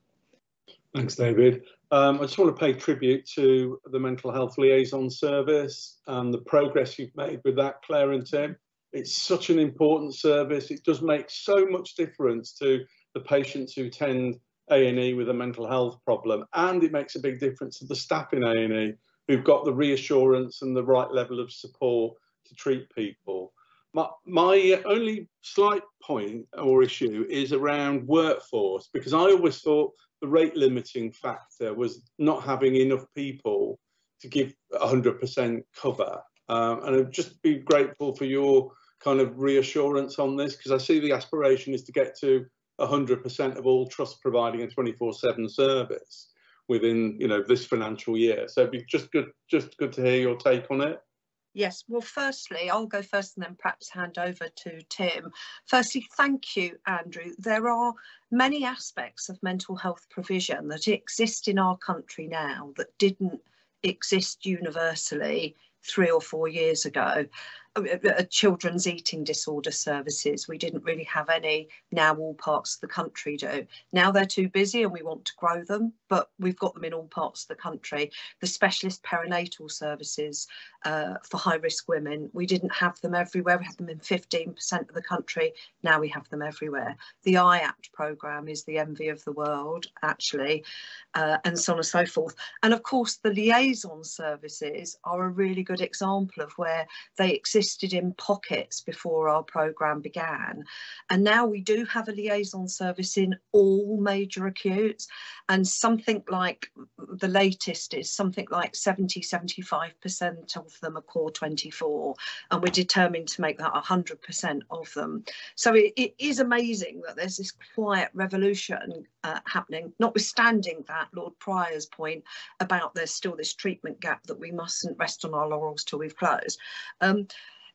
Thanks, David. Um, I just want to pay tribute to the Mental Health Liaison Service and the progress you've made with that, Claire and Tim. It's such an important service. It does make so much difference to the patients who tend A&E with a mental health problem, and it makes a big difference to the staff in A&E who've got the reassurance and the right level of support to treat people. My, my only slight point or issue is around workforce, because I always thought the rate limiting factor was not having enough people to give 100% cover. Um, and I'd just be grateful for your kind of reassurance on this, because I see the aspiration is to get to 100% of all trusts providing a 24/7 service within, you know, this financial year. So it'd be just good, just good to hear your take on it. Yes, well, firstly, I'll go first and then perhaps hand over to Tim. Firstly, thank you, Andrew. There are many aspects of mental health provision that exist in our country now that didn't exist universally three or four years ago. Uh, uh, children's eating disorder services. We didn't really have any. Now all parts of the country do. Now they're too busy and we want to grow them, but we've got them in all parts of the country. The specialist perinatal services uh, for high risk women, we didn't have them everywhere. We had them in 15% of the country. Now we have them everywhere. The IAPT programme is the envy of the world, actually, uh, and so on and so forth. And of course, the liaison services are a really good example of where they exist existed in pockets before our programme began. And now we do have a liaison service in all major acutes and something like the latest is something like 70, 75% of them are core 24 and we're determined to make that 100% of them. So it, it is amazing that there's this quiet revolution uh, happening, notwithstanding that Lord Prior's point about there's still this treatment gap that we mustn't rest on our laurels till we've closed. Um,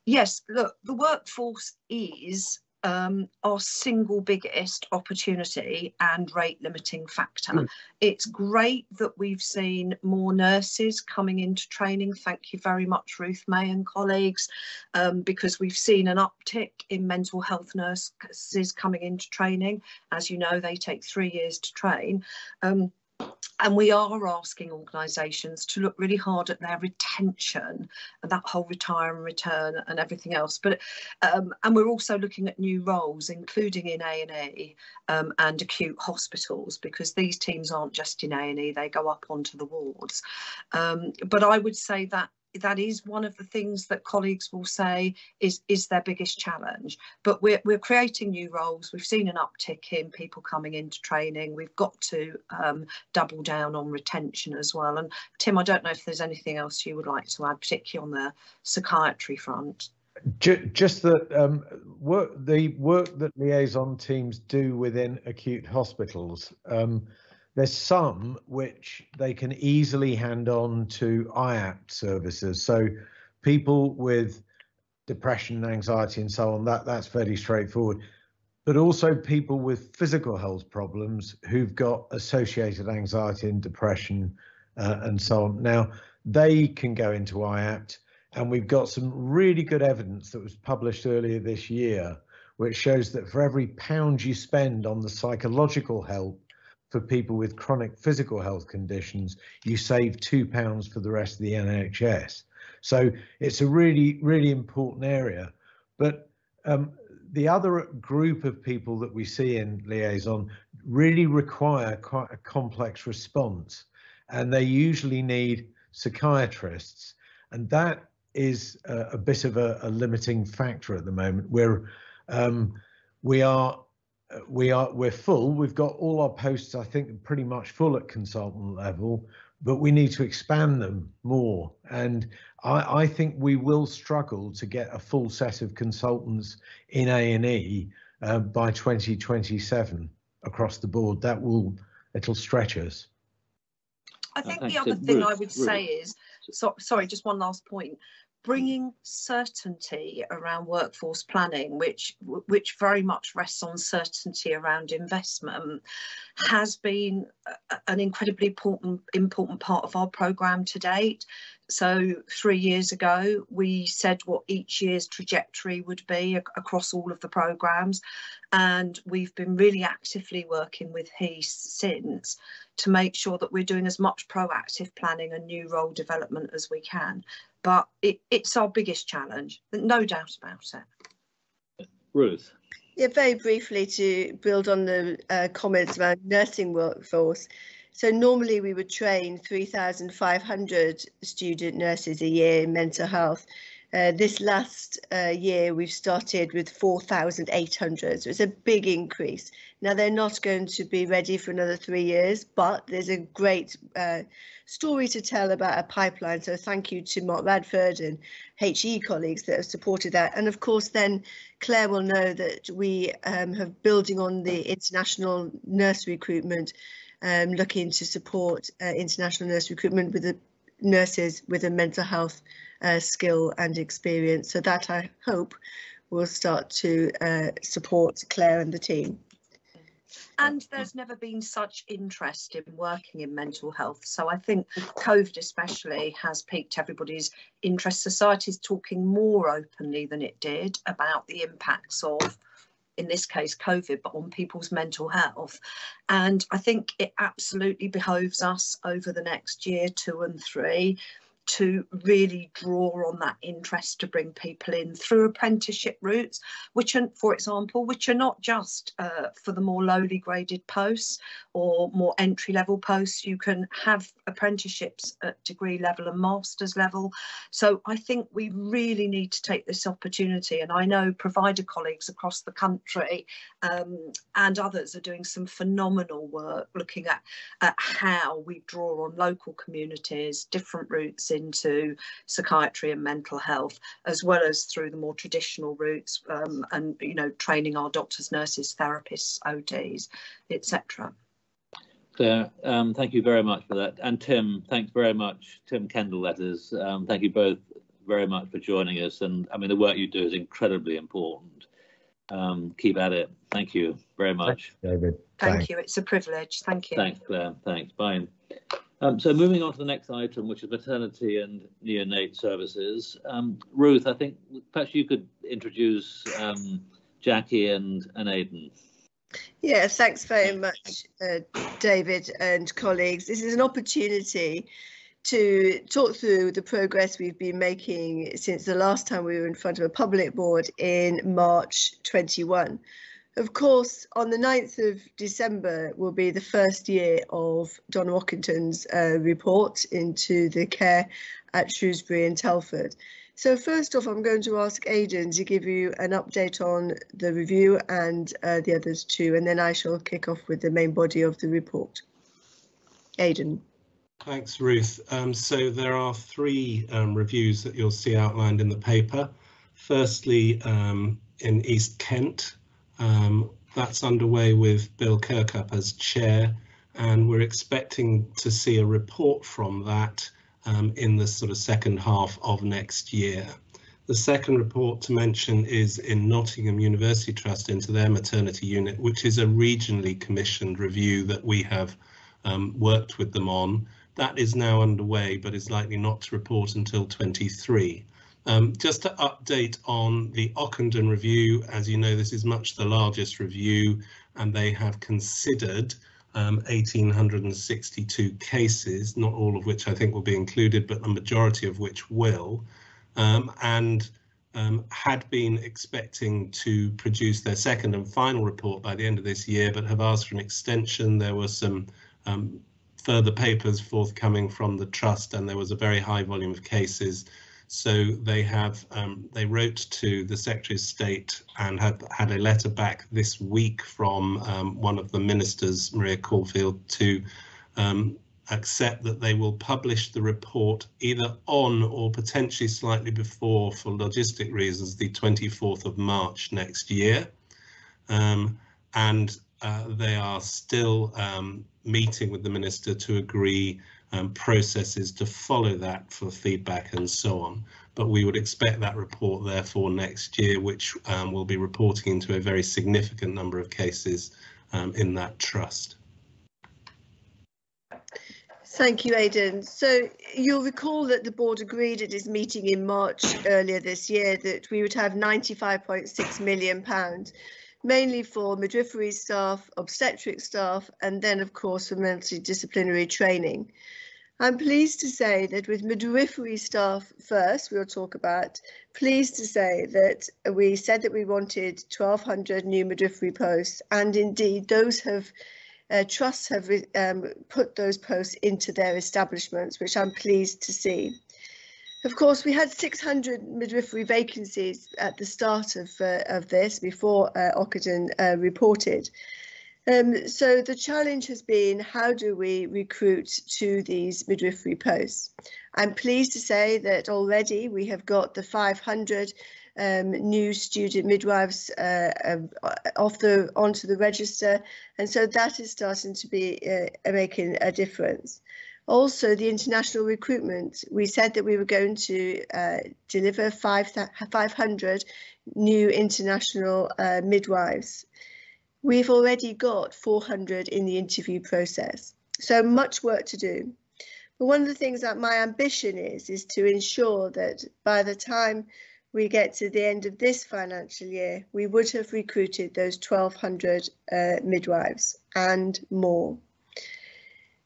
yes, look, the workforce is um, our single biggest opportunity and rate limiting factor. Mm. It's great that we've seen more nurses coming into training. Thank you very much, Ruth May and colleagues, um, because we've seen an uptick in mental health nurses coming into training. As you know, they take three years to train. Um, and we are asking organisations to look really hard at their retention and that whole retire and return and everything else. But um, and we're also looking at new roles, including in A and E um, and acute hospitals, because these teams aren't just in A and E; they go up onto the wards. Um, but I would say that that is one of the things that colleagues will say is is their biggest challenge. But we're, we're creating new roles. We've seen an uptick in people coming into training. We've got to um, double down on retention as well. And tim i don't know if there's anything else you would like to add particularly on the psychiatry front. Just that um, work the work that liaison teams do within acute hospitals um, there's some which they can easily hand on to IAPT services. So people with depression, anxiety, and so on, that, that's fairly straightforward. But also people with physical health problems who've got associated anxiety and depression uh, and so on. Now, they can go into IAPT, and we've got some really good evidence that was published earlier this year, which shows that for every pound you spend on the psychological help for people with chronic physical health conditions, you save two pounds for the rest of the NHS. So it's a really, really important area. But um, the other group of people that we see in liaison really require quite a complex response, and they usually need psychiatrists, and that is a, a bit of a, a, limiting factor at the moment. Where um, we are we are we're full. We've got all our posts, I think, pretty much full at consultant level, but we need to expand them more. And I, I think we will struggle to get a full set of consultants in A and E uh, by 2027 across the board. That will it'll stretch us. I think the other thing I would say is, so, sorry, just one last point Mm. bringing certainty around workforce planning, which which very much rests on certainty around investment, has been an incredibly important important part of our programme to date. So three years ago, we said what each year's trajectory would be ac across all of the programmes. And we've been really actively working with HEE since to make sure that we're doing as much proactive planning and new role development as we can. But it, it's our biggest challenge, no doubt about it. Ruth. Yeah, very briefly to build on the uh, comments about nursing workforce. So normally we would train 3,500 student nurses a year in mental health. Uh, this last uh, year, we've started with 4,800, so it's a big increase. Now, they're not going to be ready for another three years, but there's a great uh, story to tell about a pipeline. So thank you to Mark Radford and HE colleagues that have supported that. And of course, then Claire will know that we um, have building on the international nurse recruitment, um, looking to support uh, international nurse recruitment with the nurses with a mental health uh, skill and experience. So that I hope will start to uh, support Claire and the team. And there's never been such interest in working in mental health. So I think COVID especially has piqued everybody's interest. Society's talking more openly than it did about the impacts of in this case COVID, but on people's mental health. And I think it absolutely behoves us over the next year, two and three, to really draw on that interest to bring people in through apprenticeship routes, which are, for example, which are not just uh, for the more lowly graded posts or more entry level posts. You can have apprenticeships at degree level and master's level. So I think we really need to take this opportunity. And I know provider colleagues across the country um, and others are doing some phenomenal work looking at, at how we draw on local communities, different routes into psychiatry and mental health, as well as through the more traditional routes um, and, you know, training our doctors, nurses, therapists, OTs, etc. Claire, um, thank you very much for that. And Tim, thanks very much. Tim Kendall, that is. Um, thank you both very much for joining us. And I mean, the work you do is incredibly important. Um, keep at it. Thank you very much. Thanks, David. Thank Thanks. you. It's a privilege. Thank you. Thanks, Claire. Thanks. Bye. Um, so moving on to the next item, which is maternity and neonate services. Um, Ruth, I think perhaps you could introduce um, Jackie and, and Aidan. Yeah, thanks very much, uh, David and colleagues. This is an opportunity to talk through the progress we've been making since the last time we were in front of a public board in March 21. Of course, on the 9th of December will be the first year of Donna Ockenden's uh, report into the care at Shrewsbury and Telford. So first off, I'm going to ask Aidan to give you an update on the review and uh, the others too, and then I shall kick off with the main body of the report. Aidan. Thanks, Ruth. Um, so there are three um, reviews that you'll see outlined in the paper. Firstly, um, in East Kent, um, that's underway with Bill Kirkup as chair, and we're expecting to see a report from that um, in the sort of second half of next year. The second report to mention is in Nottingham University Trust into their maternity unit, which is a regionally commissioned review that we have um, worked with them on. That is now underway, but is likely not to report until 23. Um, just to update on the Ockenden review, as you know, this is much the largest review and they have considered um, 1,862 cases, not all of which I think will be included, but the majority of which will, um, and um, had been expecting to produce their second and final report by the end of this year, but have asked for an extension. There were some um, further papers forthcoming from the trust, and there was a very high volume of cases so they have um, they wrote to the Secretary of State and had had a letter back this week from um, one of the ministers, Maria Caulfield, to um, accept that they will publish the report either on or potentially slightly before, for logistic reasons, the 24th of March next year. Um, and uh, they are still um, meeting with the minister to agree um, processes to follow that for feedback and so on. But we would expect that report therefore next year, which um, will be reporting into a very significant number of cases um, in that trust. Thank you, Aidan. So you'll recall that the board agreed at its meeting in March earlier this year that we would have 95.6 million pounds, mainly for midwifery staff, obstetric staff, and then of course for multidisciplinary training. I'm pleased to say that with midwifery staff first, we'll talk about, pleased to say that we said that we wanted 1,200 new midwifery posts, and indeed those have uh, trusts have um, put those posts into their establishments, which I'm pleased to see. Of course, we had 600 midwifery vacancies at the start of, uh, of this before uh, Ockenden uh, reported. Um, so the challenge has been how do we recruit to these midwifery posts? I'm pleased to say that already we have got the 500 um, new student midwives uh, uh, off the onto the register, and so that is starting to be uh, making a difference. Also, the international recruitment, we said that we were going to uh, deliver 5, 500 new international uh, midwives. We've already got 400 in the interview process, so much work to do. But one of the things that my ambition is, is to ensure that by the time we get to the end of this financial year, we would have recruited those 1,200 uh, midwives and more.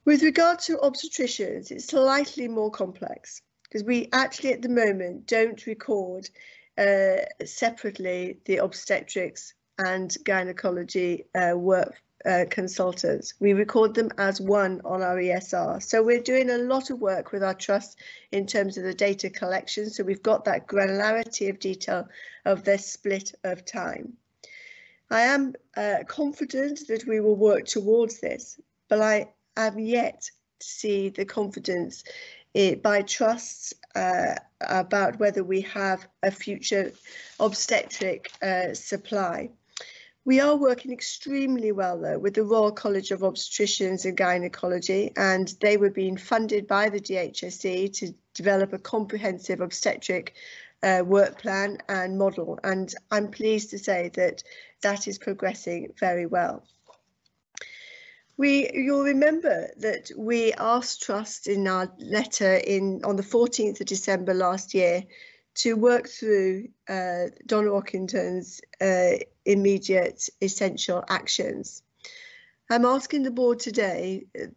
With regard to obstetricians, it's slightly more complex because we actually at the moment don't record uh, separately the obstetrics and gynecology uh, work uh, consultants. We record them as one on our ESR. So we're doing a lot of work with our trust in terms of the data collection. So we've got that granularity of detail of the split of time. I am uh, confident that we will work towards this, but I am yet to see the confidence it, by trusts uh, about whether we have a future obstetric uh, supply. We are working extremely well though with the Royal College of Obstetricians and Gynecology and they were being funded by the DHSC to develop a comprehensive obstetric uh, work plan and model and I'm pleased to say that that is progressing very well. We, you'll remember that we asked Trust in our letter in on the 14th of December last year to work through uh, Donna Ockenden's uh, immediate essential actions. I'm asking the board today uh,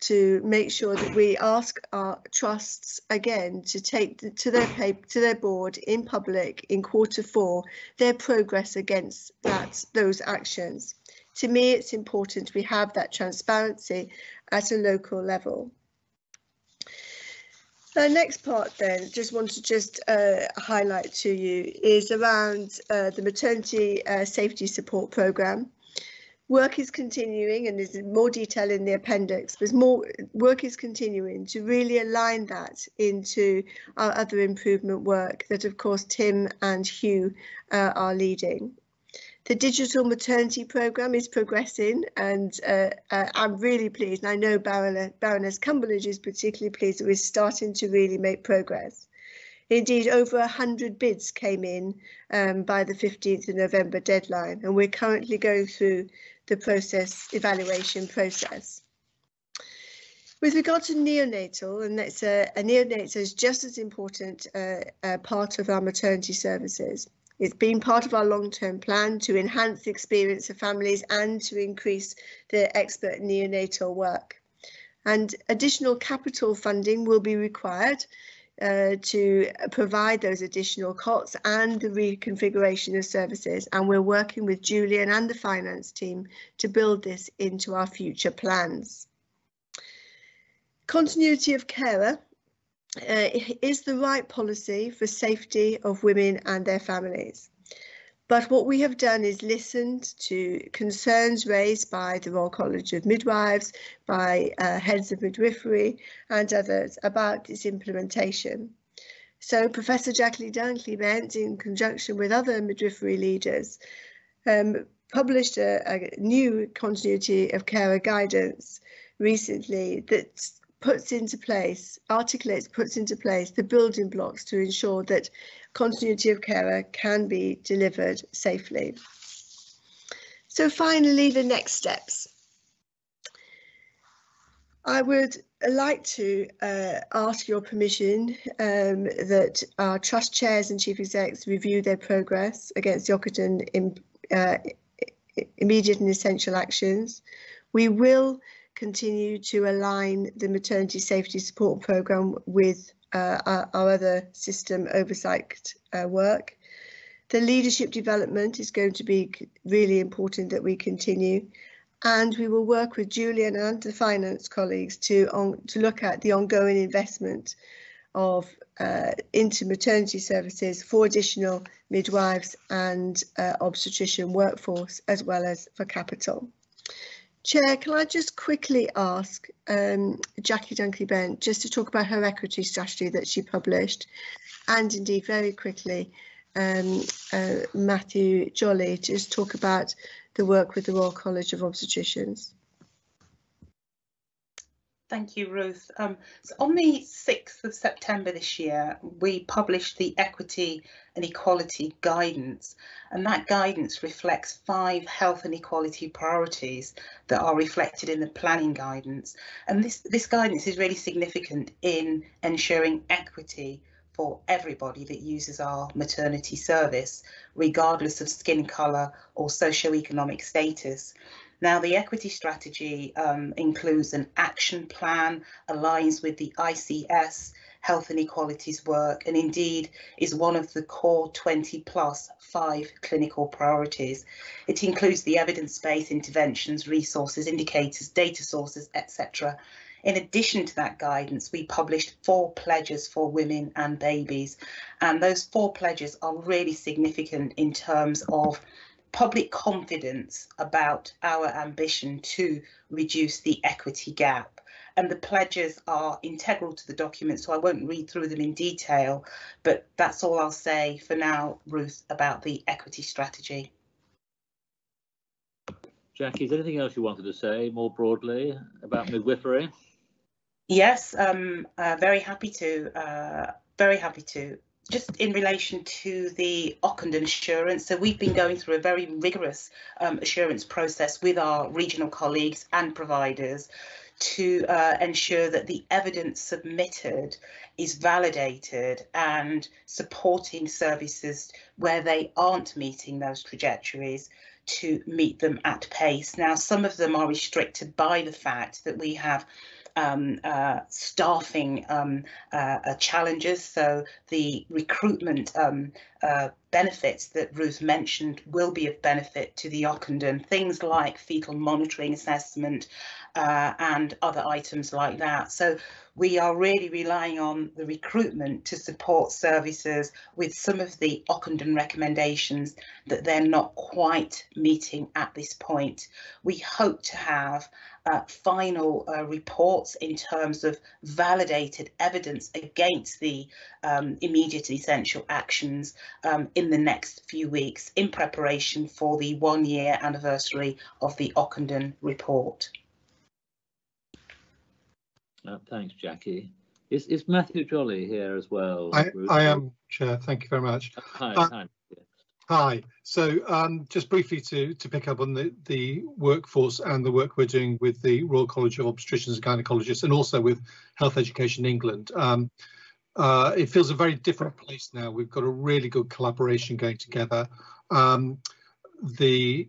to make sure that we ask our trusts again to take to their paper, to their board in public in quarter four their progress against that those actions. To me, it's important we have that transparency at a local level. The next part then, just want to just uh, highlight to you is around uh, the maternity uh, safety support programme. Work is continuing and there's more detail in the appendix, There's more work is continuing to really align that into our other improvement work that of course Tim and Hugh uh, are leading. The digital maternity programme is progressing and uh, uh, I'm really pleased. And I know Baroness, Baroness Cumberlege is particularly pleased that we're starting to really make progress. Indeed, over 100 bids came in um, by the 15th of November deadline, and we're currently going through the process evaluation process. With regard to neonatal, and that's a, a neonatal is just as important uh, uh, part of our maternity services. It's been part of our long-term plan to enhance the experience of families and to increase the expert neonatal work. And additional capital funding will be required uh, to provide those additional cots and the reconfiguration of services. And we're working with Julian and the finance team to build this into our future plans. Continuity of carer uh, is the right policy for safety of women and their families. But what we have done is listened to concerns raised by the Royal College of Midwives, by uh, heads of midwifery and others about its implementation. So Professor Jacqueline Dunkley-Bent, in conjunction with other midwifery leaders, um, published a, a new continuity of care guidance recently that puts into place, articulates, puts into place the building blocks to ensure that continuity of care can be delivered safely. So finally, the next steps. I would like to uh, ask your permission um, that our trust chairs and chief execs review their progress against the Ockenden in, uh, immediate and essential actions. We will continue to align the maternity safety support programme with uh, our, our, other system oversight uh, work. The leadership development is going to be really important that we continue and we will work with Julian and the finance colleagues to, on, to look at the ongoing investment of uh, into maternity services for additional midwives and uh, obstetrician workforce as well as for capital. Chair, can I just quickly ask um, Jackie Dunkley Bent just to talk about her equity strategy that she published and indeed very quickly um, uh, Matthew Jolly to just talk about the work with the Royal College of Obstetricians. Thank you, Ruth. Um, so on the 6th of September this year, we published the Equity and Equality Guidance, and that guidance reflects five health and equality priorities that are reflected in the planning guidance. And this, this guidance is really significant in ensuring equity for everybody that uses our maternity service, regardless of skin colour or socioeconomic status. Now, the equity strategy um, includes an action plan, aligns with the ICS health inequalities work, and indeed is one of the core 20 plus five clinical priorities. It includes the evidence-based interventions, resources, indicators, data sources, etc. In addition to that guidance, we published four pledges for women and babies, and those four pledges are really significant in terms of public confidence about our ambition to reduce the equity gap. And the pledges are integral to the document, so I won't read through them in detail, but that's all I'll say for now, Ruth, about the equity strategy. Jackie, is there anything else you wanted to say more broadly about midwifery? Yes, um, uh, very happy to. Uh, very happy to just in relation to the Ockenden assurance, so we've been going through a very rigorous um, assurance process with our regional colleagues and providers to uh, ensure that the evidence submitted is validated and supporting services where they aren't meeting those trajectories to meet them at pace. Now, some of them are restricted by the fact that we have um, uh, staffing um, uh, uh, challenges. So the recruitment um, uh, benefits that Ruth mentioned will be of benefit to the Ockenden, things like fetal monitoring assessment uh, and other items like that. So we are really relying on the recruitment to support services with some of the Ockenden recommendations that they're not quite meeting at this point. We hope to have uh, final uh, reports in terms of validated evidence against the um, immediate essential actions um, in the next few weeks in preparation for the one year anniversary of the Ockenden report. Uh, thanks, Jackie. Is, is Matthew Jolly here as well? I, I am, Chair. Thank you very much. Hi. Uh, hi. Hi. So um, just briefly to, to pick up on the, the workforce and the work we're doing with the Royal College of Obstetricians and Gynecologists and also with Health Education England. Um, uh, it feels a very different place now. We've got a really good collaboration going together. Um, the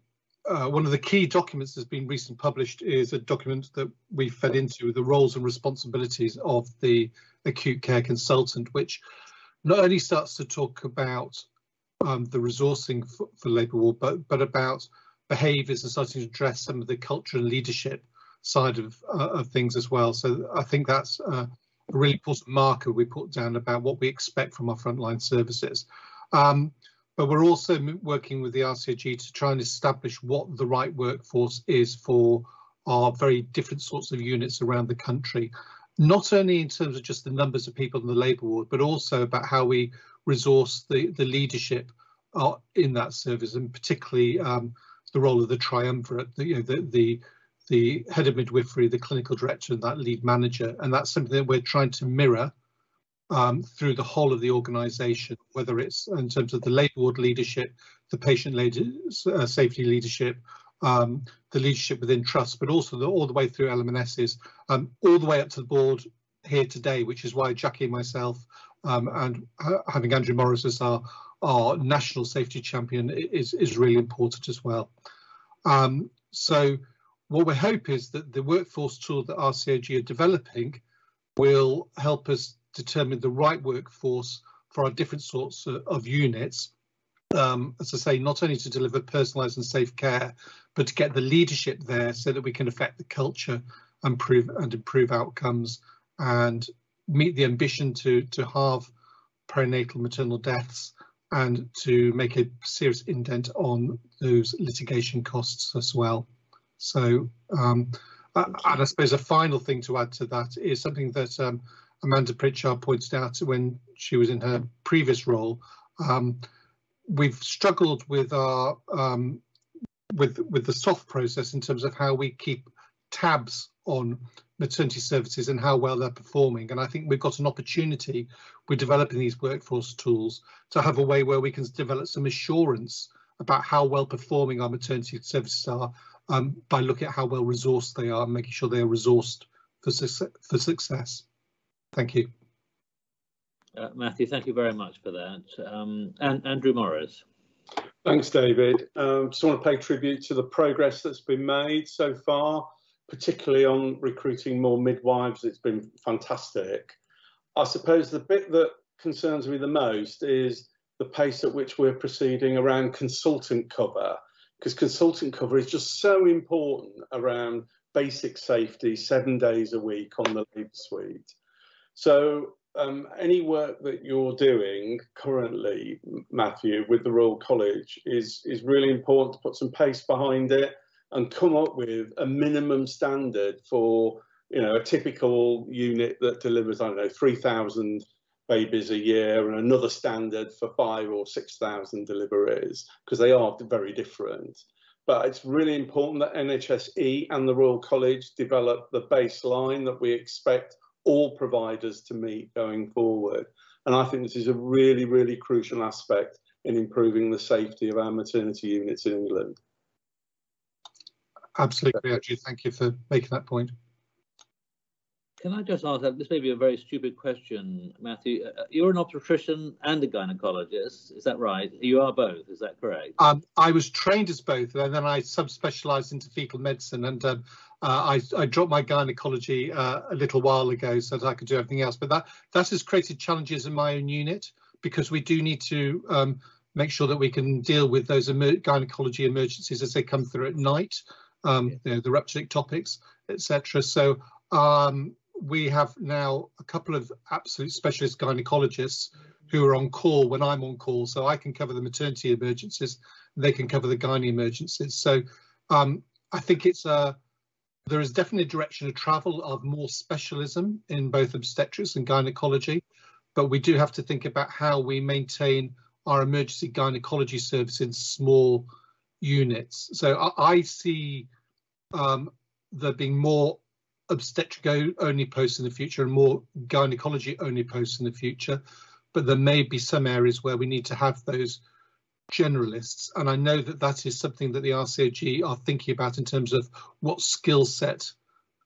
uh, one of the key documents that's been recently published is a document that we fed into the roles and responsibilities of the acute care consultant, which not only starts to talk about um, the resourcing for, for labour war, but but about behaviours and starting to address some of the culture and leadership side of uh, of things as well. So I think that's uh, a really important marker we put down about what we expect from our frontline services. Um, but we're also working with the RCG to try and establish what the right workforce is for our very different sorts of units around the country, not only in terms of just the numbers of people in the labour ward, but also about how we resource the, the leadership uh, in that service, and particularly um, the role of the triumvirate, the, you know, the, the, the head of midwifery, the clinical director, and that lead manager. And that's something that we're trying to mirror um, through the whole of the organisation, whether it's in terms of the labour ward leadership, the patient uh, safety leadership, um, the leadership within trust, but also the, all the way through LMNSs, um, all the way up to the board here today, which is why Jackie and myself um, and uh, having Andrew Morris as our, our national safety champion is, is really important as well. Um, so what we hope is that the workforce tool that RCOG are developing will help us determine the right workforce for our different sorts of, units. Um, as I say, not only to deliver personalised and safe care, but to get the leadership there so that we can affect the culture and improve and improve outcomes and meet the ambition to to halve perinatal maternal deaths and to make a serious indent on those litigation costs as well. So, um, and I suppose a final thing to add to that is something that um, Amanda Pritchard pointed out when she was in her previous role. Um, we've struggled with our um, with with the SOF process in terms of how we keep tabs on maternity services and how well they're performing. And I think we've got an opportunity with developing these workforce tools to have a way where we can develop some assurance about how well performing our maternity services are um, by looking at how well resourced they are and making sure they are resourced for, success. For success. Thank you. Uh, Matthew, thank you very much for that. Um, and Andrew Morris. Thanks, David. Um, just want to pay tribute to the progress that's been made so far, particularly on recruiting more midwives. It's been fantastic. I suppose the bit that concerns me the most is the pace at which we're proceeding around consultant cover, because consultant cover is just so important around basic safety seven days a week on the labour suite. So um, any work that you're doing currently, Matthew, with the Royal College is, is really important to put some pace behind it and come up with a minimum standard for, you know, a typical unit that delivers, I don't know, 3,000 babies a year and another standard for five or 6,000 deliveries, because they are very different. But it's really important that NHSE and the Royal College develop the baseline that we expect all providers to meet going forward. And I think this is a really, really crucial aspect in improving the safety of our maternity units in England. Absolutely, Andrew. Thank you for making that point. Can I just ask, this may be a very stupid question, Matthew. Uh, you're an obstetrician and a gynecologist, is that right? You are both, is that correct? Um, I was trained as both, and then I subspecialised into fetal medicine, and um, uh, I, I, dropped my gynecology uh, a little while ago so that I could do everything else. But that that has created challenges in my own unit because we do need to um, make sure that we can deal with those emer gynecology emergencies as they come through at night, um, you know, the ruptured ectopics, etc. So um, we have now a couple of absolute specialist gynecologists who are on call when I'm on call, so I can cover the maternity emergencies, they can cover the gynae emergencies. So um, I think it's a there is definitely a direction of travel of more specialism in both obstetrics and gynecology, but we do have to think about how we maintain our emergency gynecology service in small units. So I, I see um, there being more obstetric only posts in the future and more gynecology only posts in the future, but there may be some areas where we need to have those generalists. And I know that that is something that the RCOG are thinking about in terms of what skill set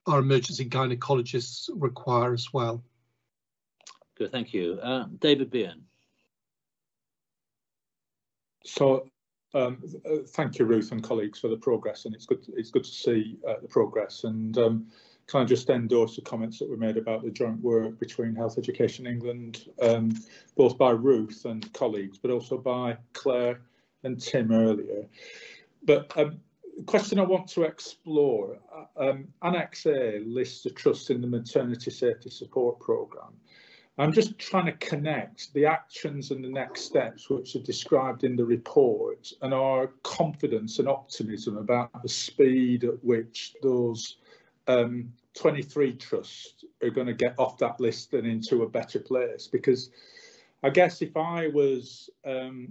our emergency gynecologists require as well. Good, thank you. Uh, David Behan. So um, uh, thank you, Ruth and colleagues, for the progress, and it's good. It's good to see uh, the progress. And um, can I just endorse the comments that were made about the joint work between Health Education England, um, both by Ruth and colleagues, but also by Claire and Tim earlier. But um, the question I want to explore, um, Annex A lists the trust in the Maternity Safety Support Programme. I'm just trying to connect the actions and the next steps which are described in the report and our confidence and optimism about the speed at which those um, 23 trusts are going to get off that list and into a better place because I guess if I was um,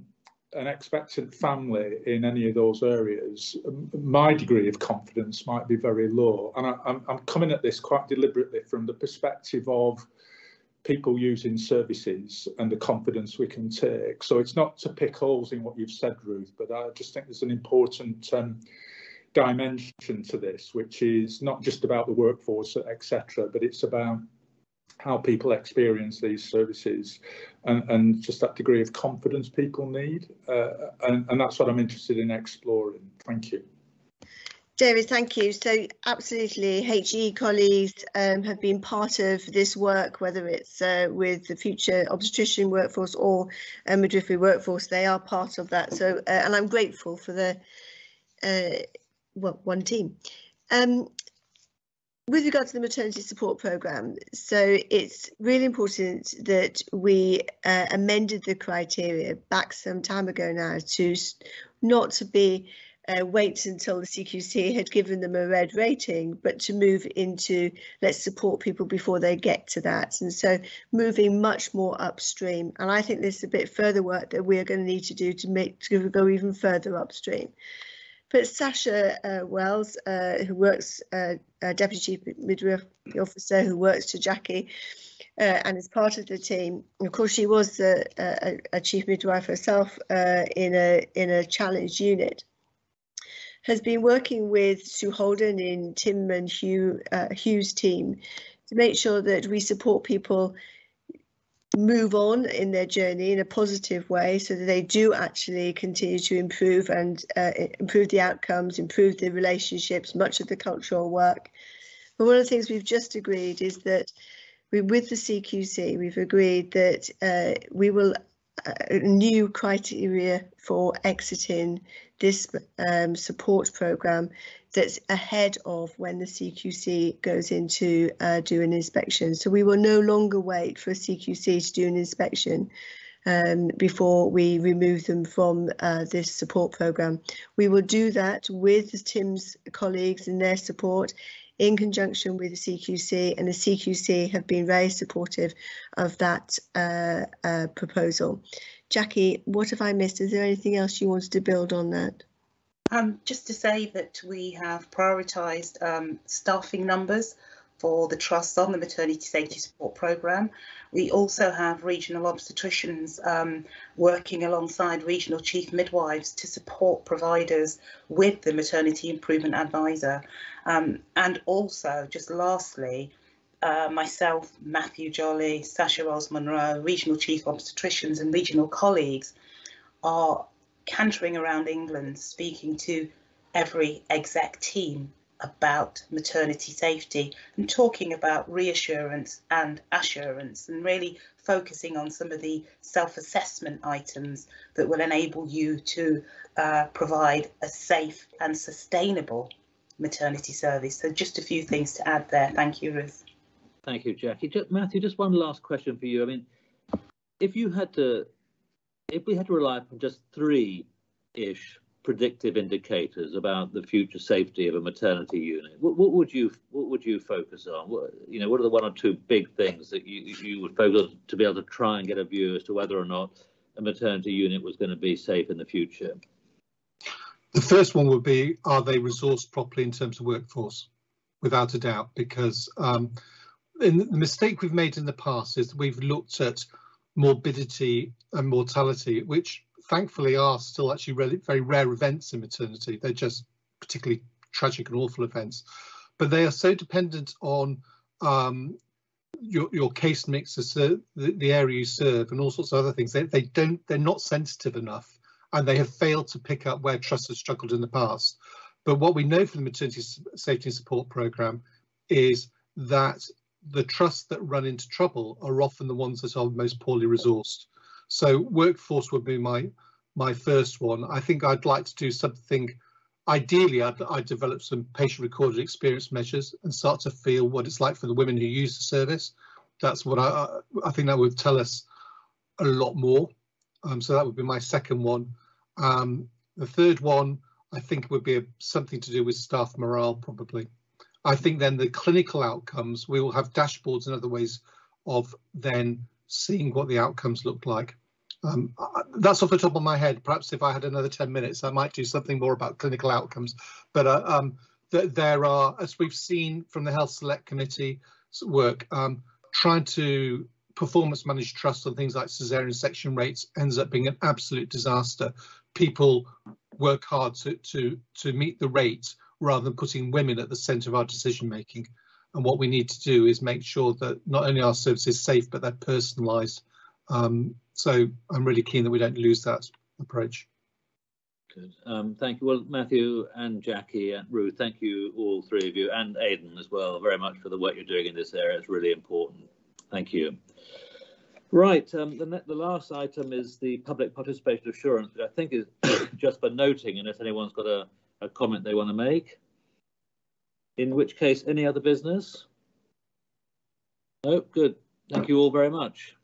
an expectant family in any of those areas, my degree of confidence might be very low. And I, am coming at this quite deliberately from the perspective of people using services and the confidence we can take. So it's not to pick holes in what you've said, Ruth, but I just think there's an important um, dimension to this, which is not just about the workforce, etc., but it's about how people experience these services and, and just that degree of confidence people need. Uh, and, and that's what I'm interested in exploring. Thank you. David, thank you. So absolutely, HE colleagues um, have been part of this work, whether it's uh, with the future obstetrician workforce or uh, midwifery workforce, they are part of that. So, uh, and I'm grateful for the, uh, well, one team. Um, with regard to the maternity support programme, so it's really important that we uh, amended the criteria back some time ago now to not to be uh, wait until the CQC had given them a red rating, but to move into let's support people before they get to that. And so moving much more upstream. And I think there's a bit further work that we are going to need to do to make to go even further upstream. But Sascha uh, Wells, uh, who works, uh, Deputy Chief Midwifery Officer, who works to Jackie, uh, and is part of the team. Of course, she was a, a, a chief midwife herself uh, in a in a challenged unit has been working with Sue Holden in Tim and Hugh, uh, Hugh's team to make sure that we support people move on in their journey in a positive way so that they do actually continue to improve and uh, improve the outcomes, improve the relationships, much of the cultural work. But one of the things we've just agreed is that we, with the CQC, we've agreed that uh, we will uh, new criteria for exiting this um, support program that's ahead of when the CQC goes into uh, do an inspection. So we will no longer wait for a CQC to do an inspection um, before we remove them from uh, this support program. We will do that with Tim's colleagues and their support in conjunction with the CQC and the CQC have been very supportive of that uh, uh, proposal. Jackie, what have I missed? Is there anything else you wanted to build on that? Um, just to say that we have prioritised um, staffing numbers for the trusts on the maternity safety support programme. We also have regional obstetricians um, working alongside regional chief midwives to support providers with the maternity improvement advisor. Um, and also, just lastly, uh, myself, Matthew Jolly, Sascha Wells-Munro, regional chief obstetricians and regional colleagues are cantering around England speaking to every exec team about maternity safety and talking about reassurance and assurance and really focusing on some of the self-assessment items that will enable you to uh, provide a safe and sustainable maternity service. So just a few things to add there. Thank you, Ruth. Thank you, Jackie. Just, Matthew, just one last question for you. I mean, if you had to, if we had to rely on just three-ish predictive indicators about the future safety of a maternity unit, what, what, would you what would you focus on? What, you know, what are the one or two big things that you you would focus on to be able to try and get a view as to whether or not a maternity unit was going to be safe in the future? The first one would be: Are they resourced properly in terms of workforce? Without a doubt, because um, the mistake we've made in the past is that we've looked at morbidity and mortality, which thankfully are still actually really, very rare events in maternity. They're just particularly tragic and awful events, but they are so dependent on um, your, your case mix, the, the area you serve, and all sorts of other things. They, they don't, they're not sensitive enough, and they have failed to pick up where trust has struggled in the past. But what we know from the maternity safety and support program is that the trusts that run into trouble are often the ones that are most poorly resourced. So workforce would be my my first one. I think I'd like to do something. Ideally, I'd, I'd develop some patient recorded experience measures and start to feel what it's like for the women who use the service. That's what I I think that would tell us a lot more. Um, so that would be my second one. Um, the third one I think would be a, something to do with staff morale, probably. I think then the clinical outcomes, we will have dashboards and other ways of then seeing what the outcomes look like. Um, that's off the top of my head. Perhaps if I had another 10 minutes, I might do something more about clinical outcomes. But uh, um, th there are, as we've seen from the Health Select Committee work, um, trying to performance manage trust on things like cesarean section rates ends up being an absolute disaster. People work hard to, to, to meet the rate rather than putting women at the centre of our decision making. And what we need to do is make sure that not only our services safe, but they're personalised. Um, so I'm really keen that we don't lose that approach. Good. Um, thank you. Well, Matthew and Jackie and Ruth, thank you all three of you and Aidan as well very much for the work you're doing in this area. It's really important. Thank you. Right, um, the, the last item is the public participation assurance, which I think is just for noting, unless anyone's got a, a comment they want to make. In which case, any other business? No, good. Thank you all very much.